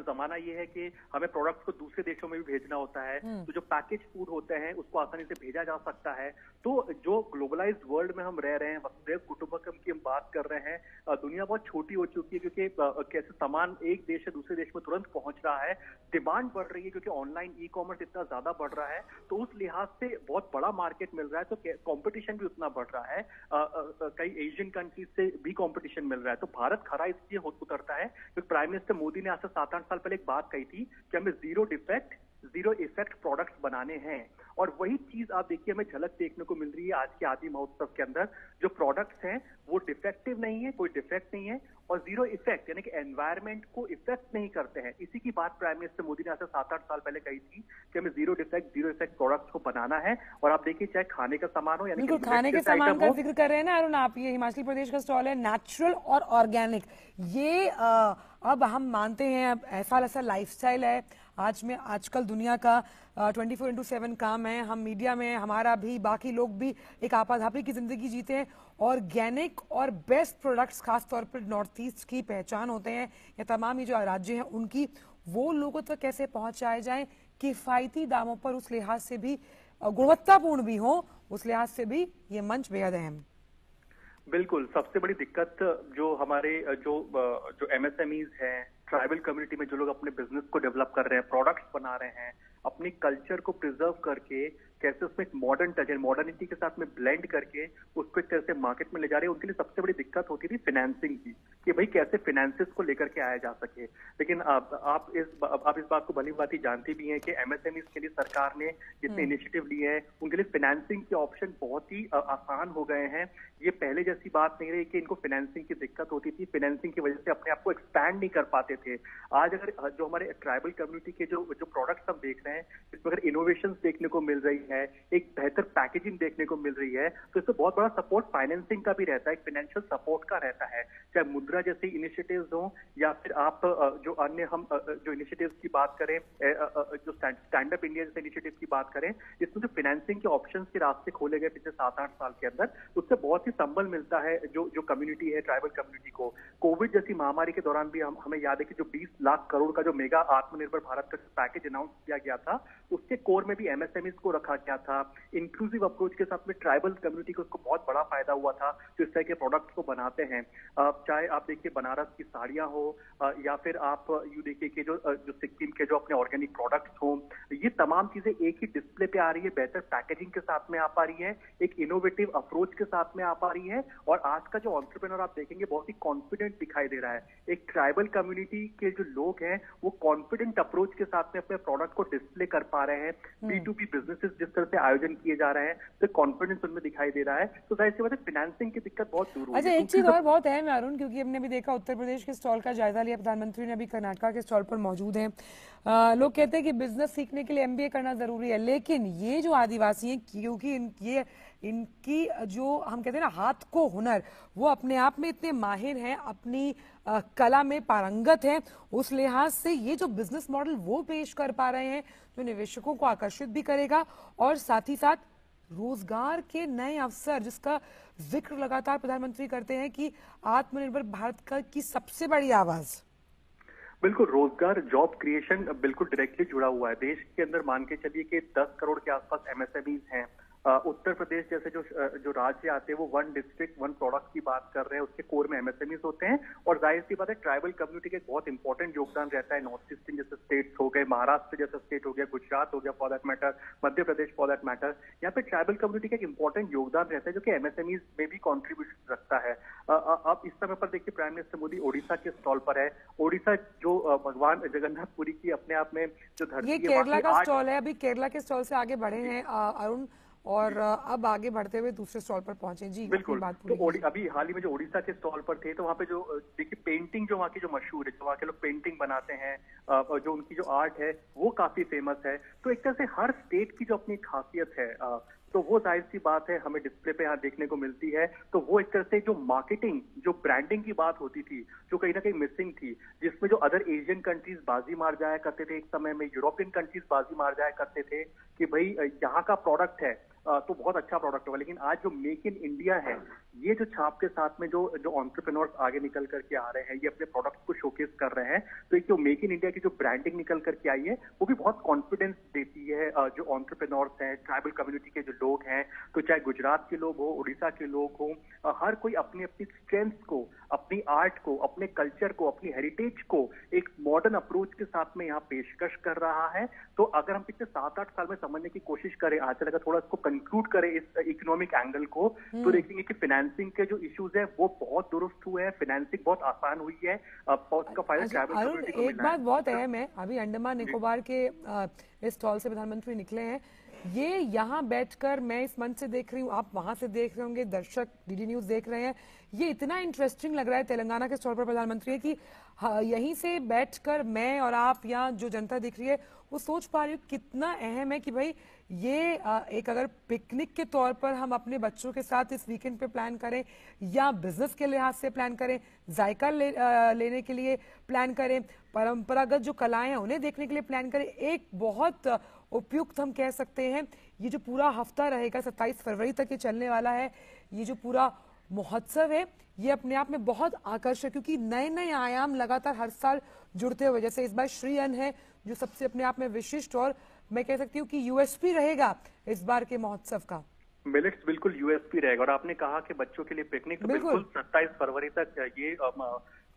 जमाना ये है कि हमें प्रोडक्ट्स को दूसरे देशों में भी भेजना होता है। हम्म। तो जो पैकेज फ़ूड होते हैं उसको आसानी से भेजा जा सकता है। तो जो ग्लोबलाइज वर्ल्ड में हम रह रहे हैं वसुदेव कुटुंबकम की हम बात कर रहे हैं दुनिया बहुत छोटी हो चुकी है क्योंकि कैसे सामान एक देश से दूसरे देश में तुरंत पहुँच रहा है डिमांड बढ़ रही है क्योंकि ऑनलाइन ई कॉमर्स इतना ज़्यादा बढ़ रहा है। तो उस लिहाज से बहुत बड़ा मार्केट मिल रहा है तो कॉम्पिटिशन भी उतना बढ़ रहा है। कई एशियन कंट्रीज़ से भी कॉम्पिटिशन मिल रहा है। तो भारत खरा इसलिए उतरता है क्योंकि प्राइम मिनिस्टर मोदी ने आज से सात आठ साल पहले एक बात कही थी कि हमें zero defect zero effect products बनाने हैं। और वही चीज़ आप देखिए हमें झलक देखने को मिल रही है आज के आदि महोत्सव के अंदर। जो प्रोडक्ट्स हैं वो डिफेक्टिव नहीं है कोई डिफेक्ट नहीं है। और ज़ीरो इफ़ेक्ट यानी कि एनवायरमेंट को इफ़ेक्ट नहीं करते हैं। इसी की बात प्राइम मिनिस्टर मोदी ने आज से सात आठ साल पहले कही थी कि हमें zero defect zero effect products को बनाना है। और आप देखिए चाहे खाने का सामान हो यानी खाने के सामान का ज़िक्र कर रहे हैं ना अरुण आप ये हिमाचल प्रदेश का स्टॉल है नेचुरल और ऑर्गेनिक ये अब हम मानते हैं, अब ऐसा ऐसा लाइफस्टाइल है। आज में, आजकल दुनिया का ट्वेंटी फोर इंटू सेवन काम है। हम मीडिया में हमारा भी, बाकी लोग भी एक आपाधापी की ज़िंदगी जीते हैं। ऑर्गेनिक और बेस्ट प्रोडक्ट्स खास तौर पर नॉर्थ ईस्ट की पहचान होते हैं, या तमाम ये जो राज्य हैं, उनकी, वो लोगों तक कैसे पहुँचाए जाएँ? किफायती दामों पर उस लिहाज से भी गुणवत्तापूर्ण भी हो, उस लिहाज से भी ये मंच बेहद अहम बिल्कुल, सबसे बड़ी दिक्कत जो हमारे, जो जो एमएसएमईज हैं ट्राइबल कम्युनिटी में जो लोग अपने बिज़नेस को डेवलप कर रहे हैं प्रोडक्ट्स बना रहे हैं, अपनी कल्चर को प्रिजर्व करके कैसे उसमें एक मॉडर्न टच है मॉडर्निटी के साथ में ब्लेंड करके उसको एक तरह से मार्केट में ले जा रहे हैं उनके लिए सबसे बड़ी दिक्कत होती थी फाइनेंसिंग की कि भाई कैसे फाइनेंसिस को लेकर के आया जा सके। लेकिन आप, आप इस आप इस बात को भली बात ही जानती भी हैं कि एमएसएमई के लिए सरकार ने जितने इनिशिएटिव हम्म। लिए हैं उनके लिए फाइनेंसिंग के ऑप्शन बहुत ही आसान हो गए हैं। ये पहले जैसी बात नहीं रही कि इनको फाइनेंसिंग की दिक्कत होती थी फाइनेंसिंग की वजह से अपने आप को एक्सपैंड नहीं कर पाते थे। आज अगर जो हमारे ट्राइबल कम्युनिटी के जो जो प्रोडक्ट्स हम देख रहे हैं इसमें अगर इनोवेशन देखने को मिल रही है, एक बेहतर पैकेजिंग देखने को मिल रही है तो इससे बहुत बड़ा सपोर्ट फाइनेंसिंग का भी रहता है फाइनेंशियल सपोर्ट का रहता है। चाहे मुद्रा जैसे इनिशिएटिव्स हो, या फिर आप जो अन्य हम जो इनिशिएटिव्स की बात करें जो स्टैंड अप इंडिया जैसे इनिशिएटिव की बात करें, इसमें जो फाइनेंसिंग के ऑप्शन के रास्ते खोले गए पिछले सात आठ साल के अंदर, उससे बहुत ही संबल मिलता है जो जो कम्युनिटी है ट्राइबल कम्युनिटी को। कोविड जैसी महामारी के दौरान भी हम, हमें याद है कि जो 20 लाख करोड़ का जो मेगा आत्मनिर्भर भारत का पैकेज अनाउंस किया गया था, उसके कोर में भी एमएसएमई को रखा गया था? इंक्लूसिव अप्रोच के साथ में ट्राइबल कम्युनिटी को उसको बहुत बड़ा फ़ायदा हुआ था जो इस तरह के प्रोडक्ट्स को बनाते हैं। चाहे आप देखिए बनारस की साड़ियाँ हो या फिर आप यू देखिए कि जो जो सिक्किम के जो अपने ऑर्गेनिक प्रोडक्ट्स हो ये तमाम चीज़ें एक ही डिस्प्ले पे आ रही है बेहतर पैकेजिंग के साथ में आ पा रही है एक इनोवेटिव अप्रोच के साथ में आ पा रही है और आज का जो ऑन्टरप्रेनर आप देखेंगे बहुत ही कॉन्फिडेंट दिखाई दे रहा है। एक ट्राइबल कम्युनिटी के जो लोग हैं वो कॉन्फिडेंट अप्रोच के साथ में अपने प्रोडक्ट को डिस्प्ले कर पा रहे हैं। बी टू बी बिजनेसेस जिस तरह से आयोजन किए जा रहे हैं तो कॉन्फिडेंस उनमें दिखाई दे रहा है। तो ज़ाहिर सी बात है फाइनेंसिंग की दिक्कत बहुत दूर अच्छा एक चीज़ और बहुत अहम है अरुण क्योंकि हमने भी देखा उत्तर प्रदेश के स्टॉल का जायजा लिया प्रधानमंत्री ने अभी कर्नाटका के स्टॉल पर मौजूद है। लोग कहते हैं कि बिज़नेस सीखने के लिए एमबीए करना ज़रूरी है लेकिन ये जो आदिवासी हैं क्योंकि ये इनकी जो हम कहते हैं ना हाथ को हुनर वो अपने आप में इतने माहिर हैं अपनी आ, कला में पारंगत हैं उस लिहाज से ये जो बिज़नेस मॉडल वो पेश कर पा रहे हैं जो निवेशकों को आकर्षित भी करेगा और साथ ही साथ रोज़गार के नए अवसर जिसका ज़िक्र लगातार प्रधानमंत्री करते हैं कि आत्मनिर्भर भारत का की सबसे बड़ी आवाज़। बिल्कुल रोज़गार जॉब क्रिएशन बिल्कुल डायरेक्टली जुड़ा हुआ है। देश के अंदर मान के चलिए कि 10 करोड़ के आसपास एमएसएमईज हैं। उत्तर प्रदेश जैसे जो जो राज्य आते हैं वो वन डिस्ट्रिक्ट वन प्रोडक्ट की बात कर रहे हैं उसके कोर में एमएसएमई होते हैं। और ज़ाहिर सी बात है ट्राइबल कम्युनिटी का एक बहुत इंपॉर्टेंट योगदान रहता है। नॉर्थ ईस्टर्न जैसे स्टेट्स हो गए महाराष्ट्र जैसा स्टेट हो गया गुजरात हो गया for that matter Madhya Pradesh for that matter यहाँ पे ट्राइबल कम्युनिटी का एक इंपॉर्टेंट योगदान रहता है जो कि एमएसएमई में भी कॉन्ट्रीब्यूशन रखता है। अब इस समय पर देखिए प्राइम मिनिस्टर मोदी ओडिशा के स्टॉल पर है। ओडिशा जो भगवान जगन्नाथपुरी की अपने आप में जो धरती केरला का स्टॉल है। अभी केरला के स्टॉल से आगे बढ़े हैं अरुण और अब आगे बढ़ते हुए दूसरे स्टॉल पर पहुँचे। जी बिल्कुल। बात तो अभी हाल ही में जो ओडिशा के स्टॉल पर थे तो वहाँ पे जो देखिए पेंटिंग जो वहाँ की जो मशहूर है जो वहाँ के लोग पेंटिंग बनाते हैं जो उनकी जो आर्ट है वो काफ़ी फ़ेमस है। तो एक तरह से हर स्टेट की जो अपनी खासियत है तो वो ज़ाहिर सी बात है हमें डिस्प्ले पे यहाँ देखने को मिलती है। तो वो एक तरह से जो मार्केटिंग जो ब्रांडिंग की बात होती थी जो कहीं ना कहीं मिसिंग थी जिसमें जो अदर एशियन कंट्रीज़ बाजी मार जाया करते थे एक समय में यूरोपियन कंट्रीज़ बाजी मार जाया करते थे कि भाई यहाँ का प्रोडक्ट है तो बहुत अच्छा प्रोडक्ट होगा। लेकिन आज जो मेक इन इंडिया है, ये जो छाप के साथ में जो जो ऑन्टरप्रेन्योर्स आगे निकल करके आ रहे हैं, ये अपने प्रोडक्ट को शोकेस कर रहे हैं तो एक जो मेक इन इंडिया की जो ब्रांडिंग निकल करके आई है, वो भी बहुत कॉन्फिडेंस देती है जो ऑन्टरप्रेन्योर्स हैं ट्राइबल कम्युनिटी के जो लोग हैं तो चाहे गुजरात के लोग हो, उड़ीसा के लोग हो हर कोई अपनी अपनी स्ट्रेंथ को अपनी आर्ट को अपने कल्चर को अपनी हेरिटेज को एक मॉडर्न अप्रोच के साथ में यहाँ पेशकश कर रहा है। तो अगर हम पिछले सात आठ साल में समझने की कोशिश करें आज अगर थोड़ा इसको कंक्लूड करें इस इकोनॉमिक एंगल को तो हम्म। देखेंगे कि फाइनेंसिंग के जो इश्यूज़ है वो बहुत दुरुस्त हुए हैं। फाइनेंसिंग बहुत आसान हुई है। उसका फ़ायदा ट्रैवल एक बात बहुत अहम है अभी अंडमान निकोबार के इस स्टॉल से प्रधानमंत्री निकले हैं। ये यहाँ बैठकर मैं इस मंच से देख रही हूँ आप वहाँ से देख रहे होंगे दर्शक डीडी न्यूज़ देख रहे हैं। ये इतना इंटरेस्टिंग लग रहा है तेलंगाना के स्टॉल पर प्रधानमंत्री कि यहीं से बैठकर मैं और आप यहाँ जो जनता दिख रही है वो सोच पा रही हूँ कितना अहम है कि भाई ये एक अगर पिकनिक के तौर पर हम अपने बच्चों के साथ इस वीकेंड पे प्लान करें या बिज़नेस के लिहाज से प्लान करें जायका ले, लेने के लिए प्लान करें परंपरागत जो कलाएँ हैं उन्हें देखने के लिए प्लान करें। एक बहुत उपयुक्त हम कह सकते हैं ये जो पूरा हफ़्ता रहेगा सत्ताईस फरवरी तक ये चलने वाला है ये जो पूरा महोत्सव है ये अपने आप में बहुत आकर्षक क्योंकि नए नए आयाम लगातार हर साल जुड़ते हुए जैसे इस बार श्री अन है जो सबसे अपने आप में विशिष्ट और मैं कह सकती हूँ कि यूएसपी रहेगा इस बार के महोत्सव का। मिलेट्स बिल्कुल यूएसपी रहेगा। और आपने कहा कि बच्चों के लिए पिकनिक तो बिल्कुल। सत्ताईस फरवरी तक ये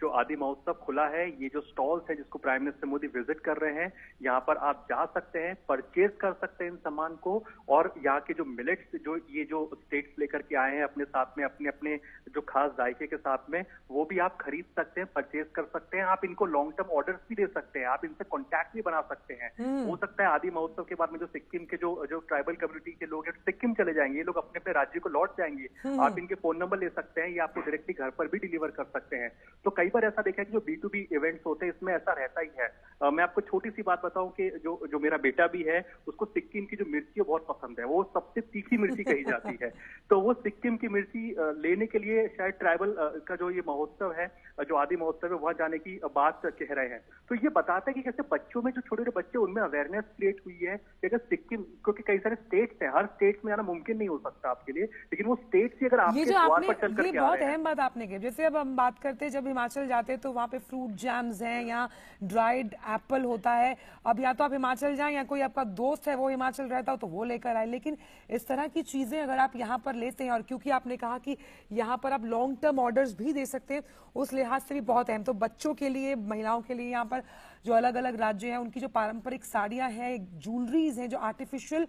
जो आदि महोत्सव खुला है ये जो स्टॉल्स है जिसको प्राइम मिनिस्टर मोदी विज़िट कर रहे हैं यहाँ पर आप जा सकते हैं परचेज कर सकते हैं इन सामान को और यहाँ के जो मिलेट्स जो ये जो स्टेट्स लेकर के आए हैं अपने साथ में अपने अपने जो खास जायके के साथ में वो भी आप खरीद सकते हैं परचेज कर सकते हैं आप इनको लॉन्ग टर्म ऑर्डर भी दे सकते हैं आप इनसे कॉन्टैक्ट भी बना सकते हैं हम्म। हो सकता है आदि महोत्सव के बाद में जो सिक्किम के जो जो ट्राइबल कम्युनिटी के लोग हैं सिक्किम चले जाएँगे ये लोग अपने अपने राज्य को लौट जाएँगे हम्म। आप इनके फ़ोन नंबर ले सकते हैं या आपको डायरेक्टली घर पर भी डिलीवर कर सकते हैं तो कई बार ऐसा देखा है कि जो बी टू बी इवेंट्स होते हैं इसमें ऐसा रहता ही है। आ, मैं आपको छोटी सी बात बताऊँ कि जो जो मेरा बेटा भी है उसको सिक्किम की जो मिर्ची बहुत पसंद है वो सबसे तीखी मिर्ची कही जाती है। तो वो सिक्किम की मिर्ची लेने के लिए शायद ट्राइबल का जो ये महोत्सव है जो आदि महोत्सव है वहाँ जाने की बात कह रहे हैं। तो ये बताता है कि कैसे बच्चों में जो छोटे छोटे बच्चे उनमें अवेयरनेस क्रिएट हुई है कि अगर सिक्किम क्योंकि कई सारे स्टेट्स हैं हर स्टेट में आना मुमकिन नहीं हो सकता आपके लिए लेकिन वो स्टेट से अगर आपके द्वार पर चल कर बहुत अहम बात आपने की जैसे अब हम बात करते हैं जब हिमाचल जाते हैं तो वहाँ पे फ्रूट जैम्स हैं या ड्राइड एप्पल होता है। अब या तो आप हिमाचल जाएँ या कोई आपका दोस्त है, वो हिमाचल रहता हो तो वो लेकर आए। लेकिन इस तरह की चीज़ें अगर आप यहाँ पर लेते हैं, और क्योंकि आपने कहा कि यहाँ पर आप लॉन्ग टर्म ऑर्डर्स भी दे सकते हैं, उस लिहाज से भी बहुत अहम। तो बच्चों के लिए, महिलाओं के लिए यहाँ पर जो अलग अलग राज्य हैं, उनकी जो पारंपरिक साड़ियाँ हैं ज्वेलरीज हैं जो आर्टिफिशियल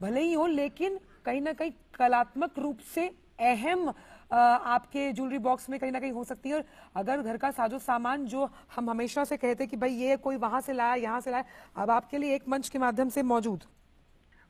भले ही हो, लेकिन कहीं ना कहीं कलात्मक रूप से अहम आपके ज्वेलरी बॉक्स में कहीं ना कहीं हो सकती है। और अगर घर का साजो सामान जो हम हमेशा से कहते कि भाई ये कोई वहाँ से लाया, यहाँ से लाया, अब आपके लिए एक मंच के माध्यम से मौजूद।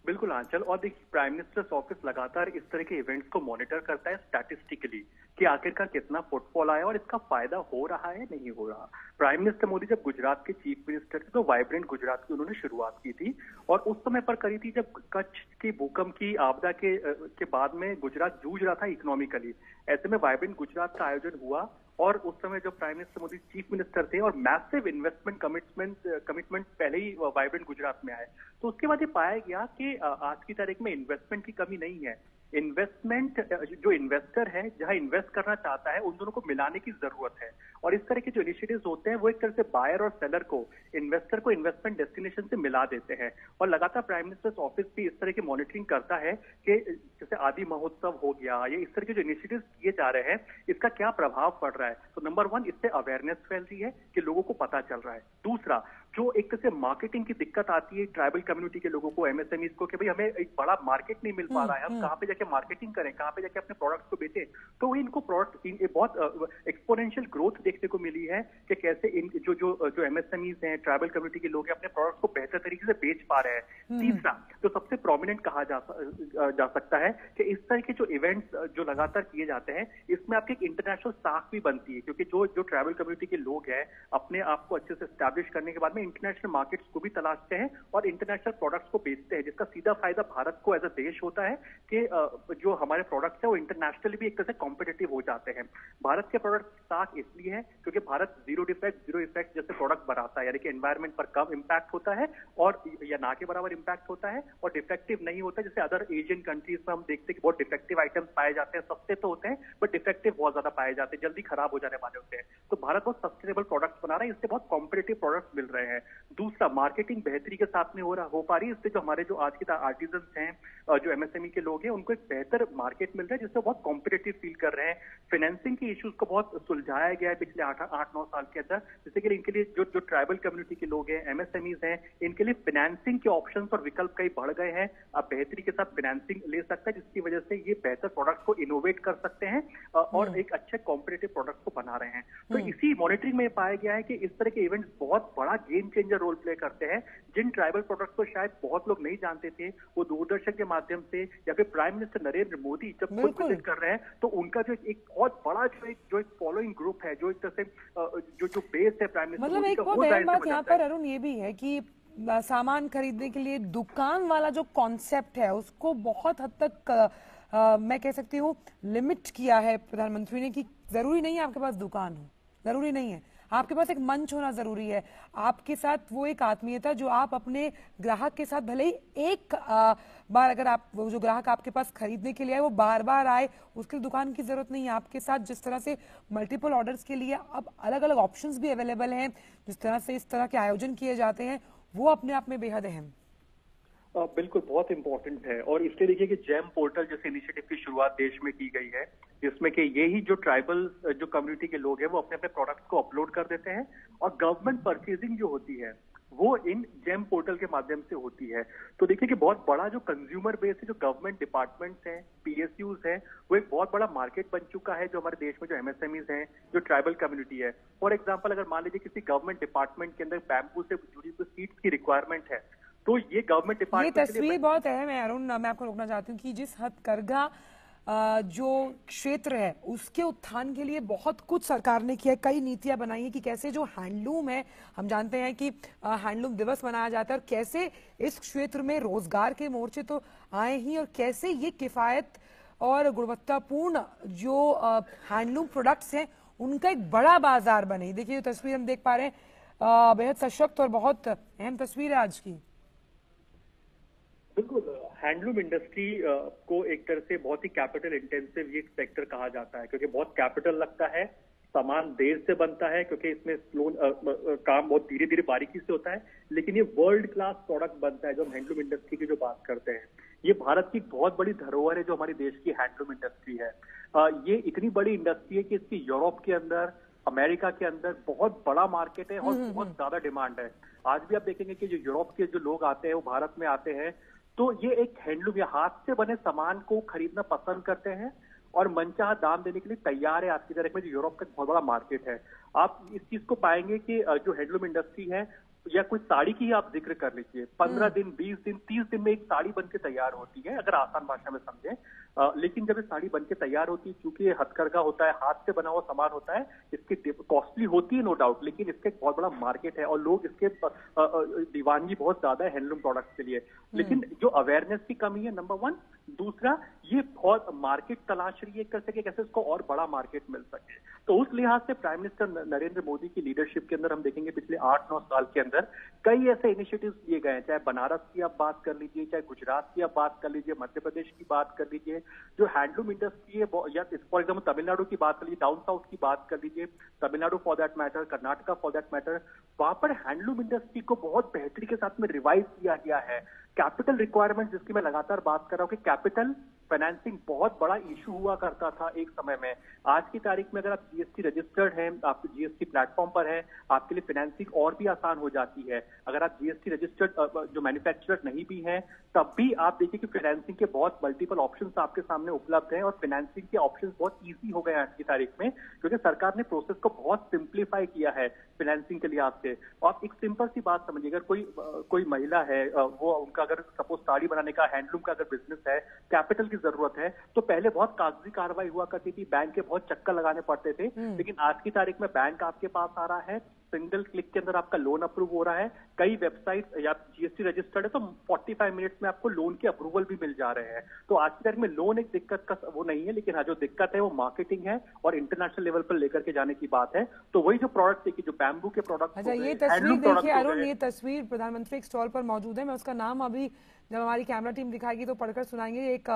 बिल्कुल, आंचल। और देखिए प्राइम मिनिस्टर्स ऑफ़िस लगातार इस तरह के इवेंट्स को मॉनिटर करता है स्टैटिस्टिकली कि आखिरकार कितना फुटफॉल आया और इसका फ़ायदा हो रहा है नहीं हो रहा। प्राइम मिनिस्टर मोदी जब गुजरात के चीफ मिनिस्टर थे तो वाइब्रेंट गुजरात की उन्होंने शुरुआत की थी और उस समय पर करी थी जब कच्छ की भूकंप की आपदा के के बाद में गुजरात जूझ रहा था इकोनॉमिकली ऐसे में वाइब्रेंट गुजरात का आयोजन हुआ और उस समय जब prime minister Modi chief minister थे और मैसिव इन्वेस्टमेंट कमिटमेंट कमिटमेंट पहले ही वाइब्रेंट गुजरात में आए तो उसके बाद ये पाया गया कि आज की तारीख में इन्वेस्टमेंट की कमी नहीं है। इन्वेस्टमेंट जो इन्वेस्टर है, जहाँ इन्वेस्ट करना चाहता है, उन दोनों को मिलाने की ज़रूरत है। और इस तरह के जो इनिशिएटिव्स होते हैं, वो एक तरह से बायर और सेलर को इन्वेस्टर को इन्वेस्टमेंट डेस्टिनेशन से मिला देते हैं। और लगातार प्राइम मिनिस्टर्स ऑफ़िस भी इस तरह की मॉनिटरिंग करता है कि, जैसे आदि महोत्सव हो गया, या इस तरह के जो इनिशिएटिव किए जा रहे हैं, इसका क्या प्रभाव पड़ रहा है। तो नंबर वन इससे अवेयरनेस फैल रही है कि लोगों को पता चल रहा है। दूसरा जो एक तरह से मार्केटिंग की दिक्कत आती है ट्राइबल कम्युनिटी के लोगों को एमएसएमई को कि भाई हमें एक बड़ा मार्केट नहीं मिल पा रहा है। हम हम्म, कहाँ पे जाके मार्केटिंग करें कहाँ पे जाके अपने प्रोडक्ट्स को बेचें? तो इनको प्रोडक्ट बहुत एक्सपोनेंशियल ग्रोथ देखने को मिली है कि कैसे इन जो जो जो एमएसएमईज हैं ट्राइबल कम्युनिटी के लोग अपने प्रोडक्ट्स को बेहतर तरीके से बेच पा रहे हैं। हम्म। तीसरा जो सबसे प्रोमिनेंट कहा जा, जा सकता है कि इस तरह के जो इवेंट्स जो लगातार किए जाते हैं इसमें आपकी एक इंटरनेशनल साख भी बनती है क्योंकि जो जो ट्राइबल कम्युनिटी के लोग हैं अपने आप को अच्छे से स्टैब्लिश करने के बाद में इंटरनेशनल मार्केट्स को भी तलाशते हैं और इंटरनेशनल प्रोडक्ट्स को बेचते हैं, जिसका सीधा फ़ायदा भारत को एज अ देश होता है कि जो हमारे प्रोडक्ट्स है वो इंटरनेशनली भी एक तरह से कॉम्पिटेटिव हो जाते हैं। भारत के प्रोडक्ट साख इसलिए है क्योंकि Bharat zero defect zero effect जैसे प्रोडक्ट बनाता है, यानी कि एनवायरमेंट पर कम इम्पैक्ट होता है और, या ना के बराबर इम्पैक्ट होता है और डिफेक्टिव नहीं होता जैसे अदर एशियन कंट्रीज़ में हम देखते हैं कि बहुत डिफेक्टिव आइटम्स पाए जाते हैं, सस्ते तो होते हैं बट डिफेक्टिव बहुत ज़्यादा पाए जाते हैं, जल्दी खराब हो जाने वाले होते हैं। तो भारत बहुत सस्टेनेबल प्रोडक्ट्स बना रहा है, इससे बहुत कॉम्पिटेटिव प्रोडक्ट्स मिल रहे हैं। दूसरा मार्केटिंग बेहतरी के साथ में हो रहा हो पा रही है। इससे जो हमारे जो आज के आर्टिजन हैं जो एमएसएमई के लोग हैं उनको एक बेहतर मार्केट मिल रहा है जिससे बहुत कॉम्पिटेटिव फील कर रहे हैं। फाइनेंसिंग के इश्यूज़ को बहुत सुलझाया गया है पिछले आठ आठ नौ साल के अंदर। जैसे कि इनके लिए जो जो ट्राइबल कम्युनिटी के लोग हैं एमएसएमईज हैं इनके लिए फाइनेंसिंग के ऑप्शन और विकल्प कई बढ़ गए हैं। अब बेहतरी के साथ फाइनेंसिंग ले सकता है जिसकी वजह से ये बेहतर प्रोडक्ट को इनोवेट कर सकते हैं और हम्म। एक अच्छे कॉम्पिटेटिव प्रोडक्ट को बना रहे हैं। तो हम्म। इसी मॉनिटरिंग में पाया गया है कि इस तरह के इवेंट्स बहुत बड़ा गेम चेंजर रोल प्ले करते हैं। जिन ट्राइबल प्रोडक्ट्स को शायद बहुत लोग नहीं जानते थे वो दूरदर्शन के माध्यम से या फिर प्राइम मिनिस्टर नरेंद्र मोदी जब खुद विज़िट कर रहे हैं तो उनका जो एक बहुत बड़ा जो एक जो एक फॉलोइंग ग्रुप है जो एक तरह से जो जो बेस है प्राइम मिनिस्टर मतलब एक बात यहाँ पर अरुण ये भी है कि सामान खरीदने के लिए दुकान वाला जो कॉन्सेप्ट है उसको बहुत हद तक आ, मैं कह सकती हूँ लिमिट किया है प्रधानमंत्री ने कि ज़रूरी नहीं है आपके पास दुकान हो। ज़रूरी नहीं है। आपके पास एक मंच होना ज़रूरी है। आपके साथ वो एक आत्मीयता जो आप अपने ग्राहक के साथ भले ही एक आ, बार अगर आप वो जो ग्राहक आपके पास खरीदने के लिए आए वो बार बार आए उसके लिए दुकान की ज़रूरत नहीं है। आपके साथ जिस तरह से मल्टीपल ऑर्डर्स के लिए अब अलग अलग ऑप्शन भी अवेलेबल हैं जिस तरह से इस तरह के आयोजन किए जाते हैं वो अपने आप में बेहद अहम। बिल्कुल बहुत इंपॉर्टेंट है। और इसलिए देखिए कि जैम पोर्टल जैसे इनिशिएटिव की शुरुआत देश में की गई है, जिसमें कि यही जो ट्राइबल जो कम्युनिटी के लोग हैं, वो अपने अपने प्रोडक्ट्स को अपलोड कर देते हैं और गवर्नमेंट परचेजिंग जो होती है, वो इन जेम पोर्टल के माध्यम से होती है। तो देखिए कि बहुत बड़ा जो कंज्यूमर बेस है, जो गवर्नमेंट डिपार्टमेंट्स हैं पीएसयूज हैं, वो एक बहुत बड़ा मार्केट बन चुका है जो हमारे देश में जो एमएसएमईज हैं, जो ट्राइबल कम्युनिटी है। फॉर एग्ज़ाम्पल अगर मान लीजिए किसी गवर्नमेंट डिपार्टमेंट के अंदर बैम्बू से जुड़ी हुई सीट्स की रिक्वायरमेंट है तो ये गवर्नमेंट डिपार्टमेंट ये तस्वीर बहुत अहम है अरुण मैं आपको रोकना चाहती हूँ कि जिस हथकरघा जो क्षेत्र है उसके उत्थान के लिए बहुत कुछ सरकार ने किया कई नीतियाँ बनाई हैं कि कैसे जो हैंडलूम है हम जानते हैं कि हैंडलूम दिवस मनाया जाता है और कैसे इस क्षेत्र में रोज़गार के मोर्चे तो आए ही और कैसे ये किफायत और गुणवत्तापूर्ण जो हैंडलूम प्रोडक्ट्स हैं उनका एक बड़ा बाज़ार बने। देखिए तस्वीर हम देख पा रहे हैं। बेहद सशक्त और बहुत अहम तस्वीर है आज की। बिल्कुल हैंडलूम इंडस्ट्री को एक तरह से बहुत ही कैपिटल इंटेंसिव ये सेक्टर कहा जाता है क्योंकि बहुत कैपिटल लगता है सामान देर से बनता है क्योंकि इसमें स्लो काम बहुत धीरे धीरे बारीकी से होता है लेकिन ये वर्ल्ड क्लास प्रोडक्ट बनता है जो हम हैंडलूम इंडस्ट्री की जो बात करते हैं। ये भारत की बहुत बड़ी धरोहर है जो हमारे देश की हैंडलूम इंडस्ट्री है। आ, ये इतनी बड़ी इंडस्ट्री है कि इसकी यूरोप के अंदर अमेरिका के अंदर बहुत बड़ा मार्केट है और हम्म, हम्म, बहुत हम्म। ज़्यादा डिमांड है। आज भी आप देखेंगे कि जो यूरोप के जो लोग आते हैं वो भारत में आते हैं तो ये एक हैंडलूम या हाथ से बने सामान को खरीदना पसंद करते हैं और मनचाह दाम देने के लिए तैयार है आज की तारीख में जो यूरोप का बहुत बड़ा मार्केट है। आप इस चीज़ को पाएँगे कि जो हैंडलूम इंडस्ट्री है या कोई साड़ी की आप ज़िक्र कर लीजिए। पंद्रह हम्म। दिन बीस दिन तीस दिन में एक साड़ी बन के तैयार होती है अगर आसान भाषा में समझे। लेकिन जब ये साड़ी बन के तैयार होती है क्योंकि ये हथकरघा होता है हाथ से बना हुआ सामान होता है इसकी कॉस्टली होती है नो डाउट लेकिन इसका एक बहुत बड़ा मार्केट है और लोग इसके दीवानगी बहुत ज़्यादा है हैंडलूम प्रोडक्ट्स के लिए। हम्म। लेकिन जो अवेयरनेस की कमी है नंबर वन दूसरा ये बहुत मार्केट तलाश रही है कर सके कैसे इसको और बड़ा मार्केट मिल सके। तो उस लिहाज से प्राइम मिनिस्टर नरेंद्र मोदी की लीडरशिप के अंदर हम देखेंगे पिछले आठ नौ साल के अंदर। कई ऐसे इनिशिएटिव्स लिए गए हैं। चाहे बनारस की आप बात कर लीजिए, चाहे गुजरात की आप बात कर लीजिए, मध्य प्रदेश की बात कर लीजिए, जो हैंडलूम इंडस्ट्री है या फॉर एग्ज़ाम्पल तमिलनाडु की बात कर लीजिए डाउन साउथ की बात कर लीजिए, Tamil Nadu for that matter Karnataka for that matter वहाँ पर हैंडलूम इंडस्ट्री को बहुत बेहतरी के साथ में रिवाइज किया गया है। कैपिटल रिक्वायरमेंट जिसकी मैं लगातार बात कर रहा हूँ कि कैपिटल फाइनेंसिंग बहुत बड़ा इशू हुआ करता था एक समय में। आज की तारीख में अगर आप जीएसटी रजिस्टर्ड हैं, आप जीएसटी प्लेटफॉर्म पर हैं, आपके लिए फाइनेंसिंग और भी आसान हो जाती है। अगर आप जीएसटी रजिस्टर्ड जो मैन्युफैक्चरर नहीं भी हैं, तब भी आप देखिए कि फाइनेंसिंग के बहुत मल्टीपल ऑप्शन आपके सामने उपलब्ध हैं और फाइनेंसिंग के ऑप्शन बहुत ईजी हो गए आज की तारीख में, क्योंकि सरकार ने प्रोसेस को बहुत सिंप्लीफाई किया है फाइनेंसिंग के लिहाज से। आप एक सिंपल सी बात समझिए, अगर कोई कोई महिला है वो उनका अगर सपोज़ साड़ी बनाने का हैंडलूम का अगर बिज़नेस है कैपिटल की ज़रूरत है। तो पहले बहुत कागज़ी कार्रवाई हुआ करती थी बैंक के बहुत चक्कर लगाने पड़ते थे। हम्म। लेकिन आज की तारीख में बैंक आपके पास आ रहा है सिंगल क्लिक के अंदर आपका लोन अप्रूव हो रहा है। कई वेबसाइट या जीएसटी रजिस्टर्ड है तो 45 मिनट्स में आपको लोन के अप्रूवल भी मिल जा रहे हैं। तो आज की तारीख में लोन एक दिक्कत का वो नहीं है लेकिन हाँ जो दिक्कत है वो मार्केटिंग है और इंटरनेशनल लेवल पर लेकर के जाने की बात है। तो वही जो प्रोडक्ट देखिए जो बैम्बू के प्रोडक्ट अच्छा ये तस्वीर देखिए अरुण ये तस्वीर प्रधानमंत्री स्टॉल पर मौजूद है। मैं उसका नाम अभी जब हमारी कैमरा टीम दिखाएगी तो पढ़कर सुनाएँगे। एक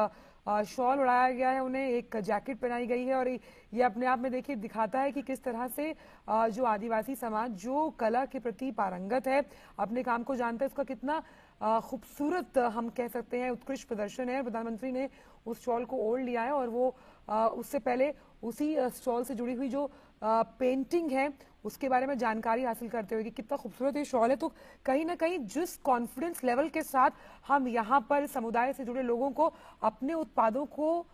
शॉल उड़ाया गया है, उन्हें एक जैकेट पहनाई गई है और ये अपने आप में देखिए दिखाता है कि किस तरह से जो आदिवासी समाज, जो कला के प्रति पारंगत है, अपने काम को जानता है, उसका कितना खूबसूरत हम कह सकते हैं, उत्कृष्ट प्रदर्शन है। प्रधानमंत्री ने उस शॉल को ओढ़ लिया है और वो उससे पहले उसी स्टॉल से जुड़ी हुई जो पेंटिंग है उसके बारे में जानकारी हासिल करते हुए कि कितना खूबसूरत ये शॉल है। तो कहीं ना कहीं जिस कॉन्फिडेंस लेवल के साथ हम यहाँ पर समुदाय से जुड़े लोगों को अपने उत्पादों को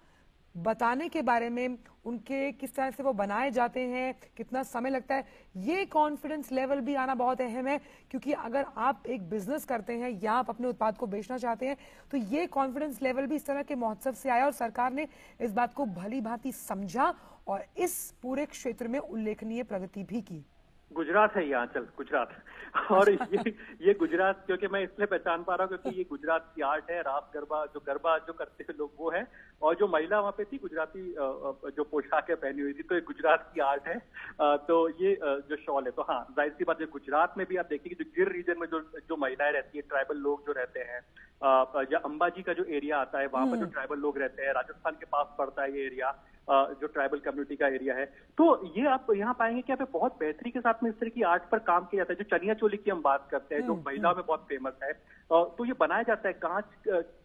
बताने के बारे में, उनके किस तरह से वो बनाए जाते हैं, कितना समय लगता है, ये कॉन्फिडेंस लेवल भी आना बहुत अहम है। क्योंकि अगर आप एक बिज़नेस करते हैं या आप अपने उत्पाद को बेचना चाहते हैं तो ये कॉन्फिडेंस लेवल भी इस तरह के महोत्सव से आया और सरकार ने इस बात को भली भांति समझा और इस पूरे क्षेत्र में उल्लेखनीय प्रगति भी की। गुजरात है यहाँ चल गुजरात। और ये ये गुजरात क्योंकि मैं इसलिए पहचान पा रहा हूँ क्योंकि ये गुजरात की आर्ट है रास गरबा जो गरबा जो करते हैं लोग वो है। और जो महिला वहाँ पे थी गुजराती जो पोशाकें पहनी हुई थी तो ये गुजरात की आर्ट है। तो ये जो शॉल है तो हाँ ज़ाहिर सी बात है गुजरात में भी आप देखिए जो गिर रीजन में जो जो महिलाएँ रहती है ट्राइबल लोग जो रहते हैं या अंबाजी का जो एरिया आता है वहाँ पर जो ट्राइबल हम्म। लोग रहते हैं राजस्थान के पास पड़ता है ये एरिया। जो ट्राइबल कम्युनिटी का एरिया है। तो ये आप यहाँ पाएँगे कि यहाँ पे बहुत बेहतरी के साथ में इस तरह की आर्ट पर काम किया जाता है। जो चनिया चोली की हम बात करते हैं जो महिला में बहुत फ़ेमस है। तो ये बनाया जाता है। कांच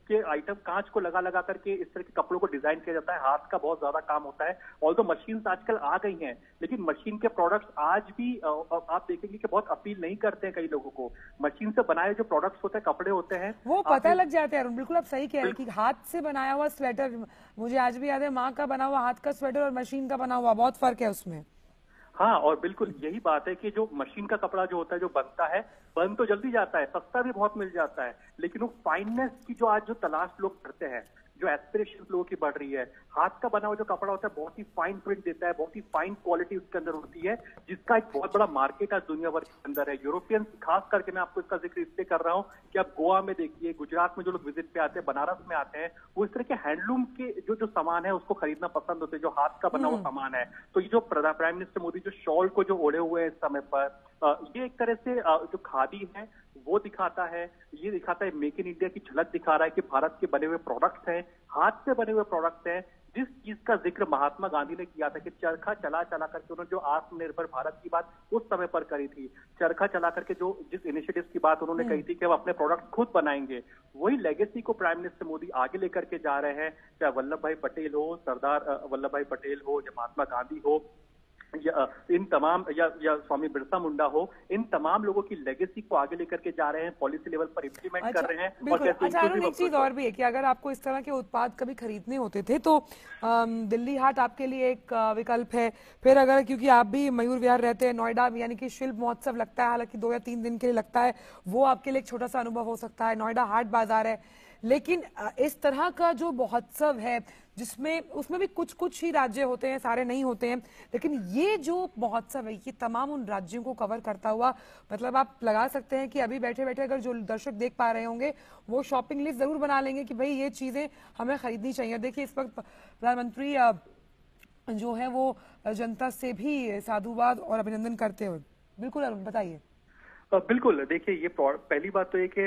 के आइटम कांच को लगा लगा करके इस तरह के कपड़ों को डिज़ाइन किया जाता है। हाथ का बहुत ज़्यादा काम होता है। और तो मशीन आजकल आ गई हैं लेकिन मशीन के प्रोडक्ट्स आज भी आप देखेंगे कि बहुत अपील नहीं करते हैं कई लोगों को। मशीन से बनाए जो प्रोडक्ट्स होते हैं कपड़े होते हैं वो पता लग जाते हैं बिल्कुल आप सही कह रहे हैं कि हाथ से बनाया हुआ स्वेटर मुझे आज भी याद है माँ का बना हुआ हाथ का स्वेटर और मशीन का बना हुआ बहुत फ़र्क है उसमें। हाँ और बिल्कुल यही बात है कि जो मशीन का कपड़ा जो होता है, जो बनता है, बन तो जल्दी जाता है, सस्ता भी बहुत मिल जाता है, लेकिन वो फाइननेस की जो आज जो तलाश लोग करते हैं जो एस्पिरेशन लोगों की बढ़ रही है। हाथ का बना हुआ जो कपड़ा होता है बहुत ही फाइन प्रिंट देता है बहुत ही फाइन क्वालिटी उसके अंदर होती है जिसका एक बहुत बड़ा मार्केट आज दुनिया भर के अंदर है। यूरोपियन खास करके मैं आपको इसका ज़िक्र इसलिए कर रहा हूँ कि आप गोवा में देखिए गुजरात में जो लोग विज़िट पे आते हैं बनारस में आते हैं वो इस तरह के हैंडलूम के जो जो सामान है उसको खरीदना पसंद होते हैं जो हाथ का बना हुआ हम्म। सामान है। तो ये जो प्राइम मिनिस्टर मोदी जो शॉल को जो ओढ़े हुए हैं इस समय पर ये एक तरह से जो खादी है वो दिखाता है ये दिखाता है मेक इन इंडिया की झलक दिखा रहा है कि भारत के बने हुए प्रोडक्ट्स हैं हाथ से बने हुए प्रोडक्ट है जिस चीज़ का ज़िक्र महात्मा गांधी ने किया था कि चरखा चला चला करके उन्होंने जो आत्मनिर्भर भारत की बात उस समय पर करी थी। चरखा चला करके जो जिस इनिशिएटिव की बात उन्होंने कही थी कि हम अपने प्रोडक्ट खुद बनाएँगे वही लेगेसी को प्राइम मिनिस्टर मोदी आगे लेकर के जा रहे हैं चाहे वल्लभ भाई पटेल हो सरदार वल्लभ भाई पटेल हो या महात्मा गांधी हो या इन तमाम या या स्वामी बिरसा मुंडा हो इन तमाम लोगों की लेगेसी को आगे लेकर के जा रहे हैं पॉलिसी लेवल पर इम्प्लीमेंट अच्छा, कर रहे हैं और अच्छा एक चीज़ और भी है कि अगर आपको इस तरह के उत्पाद कभी खरीदने होते थे तो दिल्ली हाट आपके लिए एक विकल्प है। फिर अगर क्योंकि आप भी मयूर विहार रहते हैं नोएडा यानी कि शिल्प महोत्सव लगता है हालाँकि दो या तीन दिन के लिए लगता है वो आपके लिए एक छोटा सा अनुभव हो सकता है। नोएडा हाट बाज़ार है। लेकिन इस तरह का जो महोत्सव है जिसमें उसमें भी कुछ कुछ ही राज्य होते हैं, सारे नहीं होते हैं। लेकिन ये जो महोत्सव है, ये तमाम उन राज्यों को कवर करता हुआ मतलब आप लगा सकते हैं कि अभी बैठे बैठे अगर जो दर्शक देख पा रहे होंगे, वो शॉपिंग लिस्ट ज़रूर बना लेंगे कि भाई ये चीज़ें हमें खरीदनी चाहिए। देखिए इस वक्त प्रधानमंत्री जो है वो जनता से भी साधुवाद और अभिनंदन करते हुए। बिल्कुल अरुण, बताइए। बिल्कुल देखिए ये पहली बात तो ये कि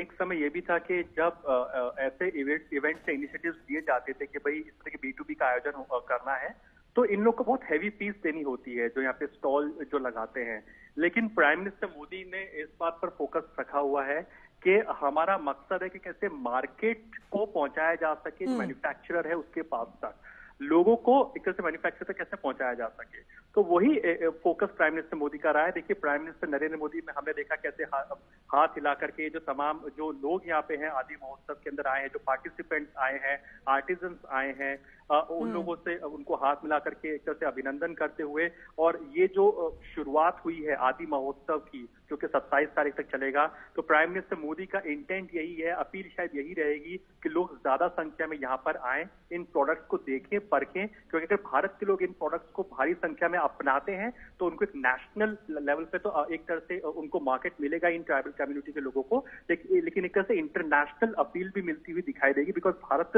एक समय ये भी था कि जब ऐसे इवेंट इवेंट से इनिशिएटिव्स दिए जाते थे कि भाई इस तरह के बी टू बी का आयोजन करना है तो इन लोग को बहुत हैवी फ़ीस देनी होती है जो यहाँ पे स्टॉल जो लगाते हैं। लेकिन प्राइम मिनिस्टर मोदी ने इस बात पर फोकस रखा हुआ है कि हमारा मकसद है कि कैसे मार्केट को पहुँचाया जा सके मैन्युफैक्चरर हम्म। है उसके पास तक। लोगों को एक तरह से मैन्युफैक्चर तक कैसे पहुँचाया जा सके? तो वही फोकस प्राइम मिनिस्टर मोदी का रहा है देखिए प्राइम मिनिस्टर नरेंद्र मोदी में हमने देखा कैसे हा, हाथ हिला करके जो तमाम जो लोग यहाँ पे हैं आदि महोत्सव के अंदर आए हैं जो पार्टिसिपेंट्स आए हैं आर्टिजन आए हैं उन हम्म। लोगों से उनको हाथ मिला करके एक तरह से अभिनंदन करते हुए और ये जो शुरुआत हुई है आदि महोत्सव की जो कि सत्ताईस तारीख तक चलेगा तो प्राइम मिनिस्टर मोदी का इंटेंट यही है अपील शायद यही रहेगी कि लोग ज़्यादा संख्या में यहाँ पर आए इन प्रोडक्ट्स को देखें परखें क्योंकि अगर भारत के लोग इन प्रोडक्ट्स को भारी संख्या में अपनाते हैं तो उनको एक नेशनल लेवल पे तो एक तरह से उनको मार्केट मिलेगा इन ट्राइबल कम्युनिटी के लोगों को लेकिन एक तरह से इंटरनेशनल अपील भी मिलती हुई दिखाई देगी बिकॉज़ भारत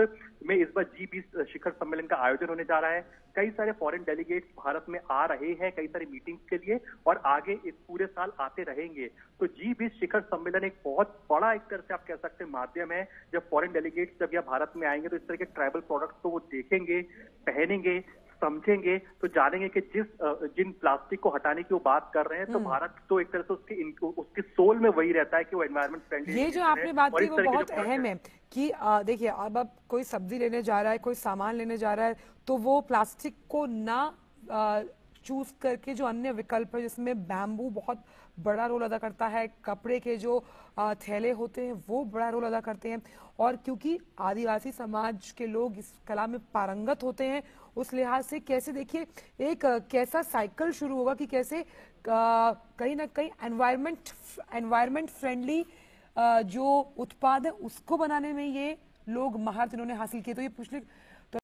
में इस बार जी बीस शिखर सम्मेलन का आयोजन होने जा रहा है। कई सारे फॉरेन डेलीगेट्स भारत में आ रहे हैं कई सारी मीटिंग्स के लिए और आगे इस पूरे साल आते रहेंगे। तो जी बीस शिखर सम्मेलन एक बहुत बड़ा एक तरह से आप कह सकते हैं माध्यम है। जब फॉरेन डेलीगेट्स जब यह भारत में आएँगे तो इस तरह के ट्राइबल प्रोडक्ट्स को वो देखेंगे, पहनेंगे समझेंगे तो जानेंगे कि जिस जिन प्लास्टिक को हटाने की वो बात कर रहे हैं तो हम्म। भारत तो एक तरह से उसके उसके सोल में वही रहता है कि वो एनवायरमेंट फ्रेंडली ये जो आपने बात की वो बहुत अहम है कि देखिए अब अब कोई सब्ज़ी लेने जा रहा है कोई सामान लेने जा रहा है तो वो प्लास्टिक को ना चूज़ करके जो अन्य विकल्प है जिसमें बैम्बू बहुत बड़ा रोल अदा करता है। कपड़े के जो थैले होते हैं, वो बड़ा रोल अदा करते हैं। और क्योंकि आदिवासी समाज के लोग इस कला में पारंगत होते हैं, उस लिहाज से कैसे देखिए, एक कैसा साइकिल शुरू होगा कि कैसे कहीं ना कहीं एनवायरमेंट एनवायरमेंट फ्रेंडली जो उत्पाद है उसको बनाने में ये लोग महारत इन्होंने हासिल किए। तो ये पिछले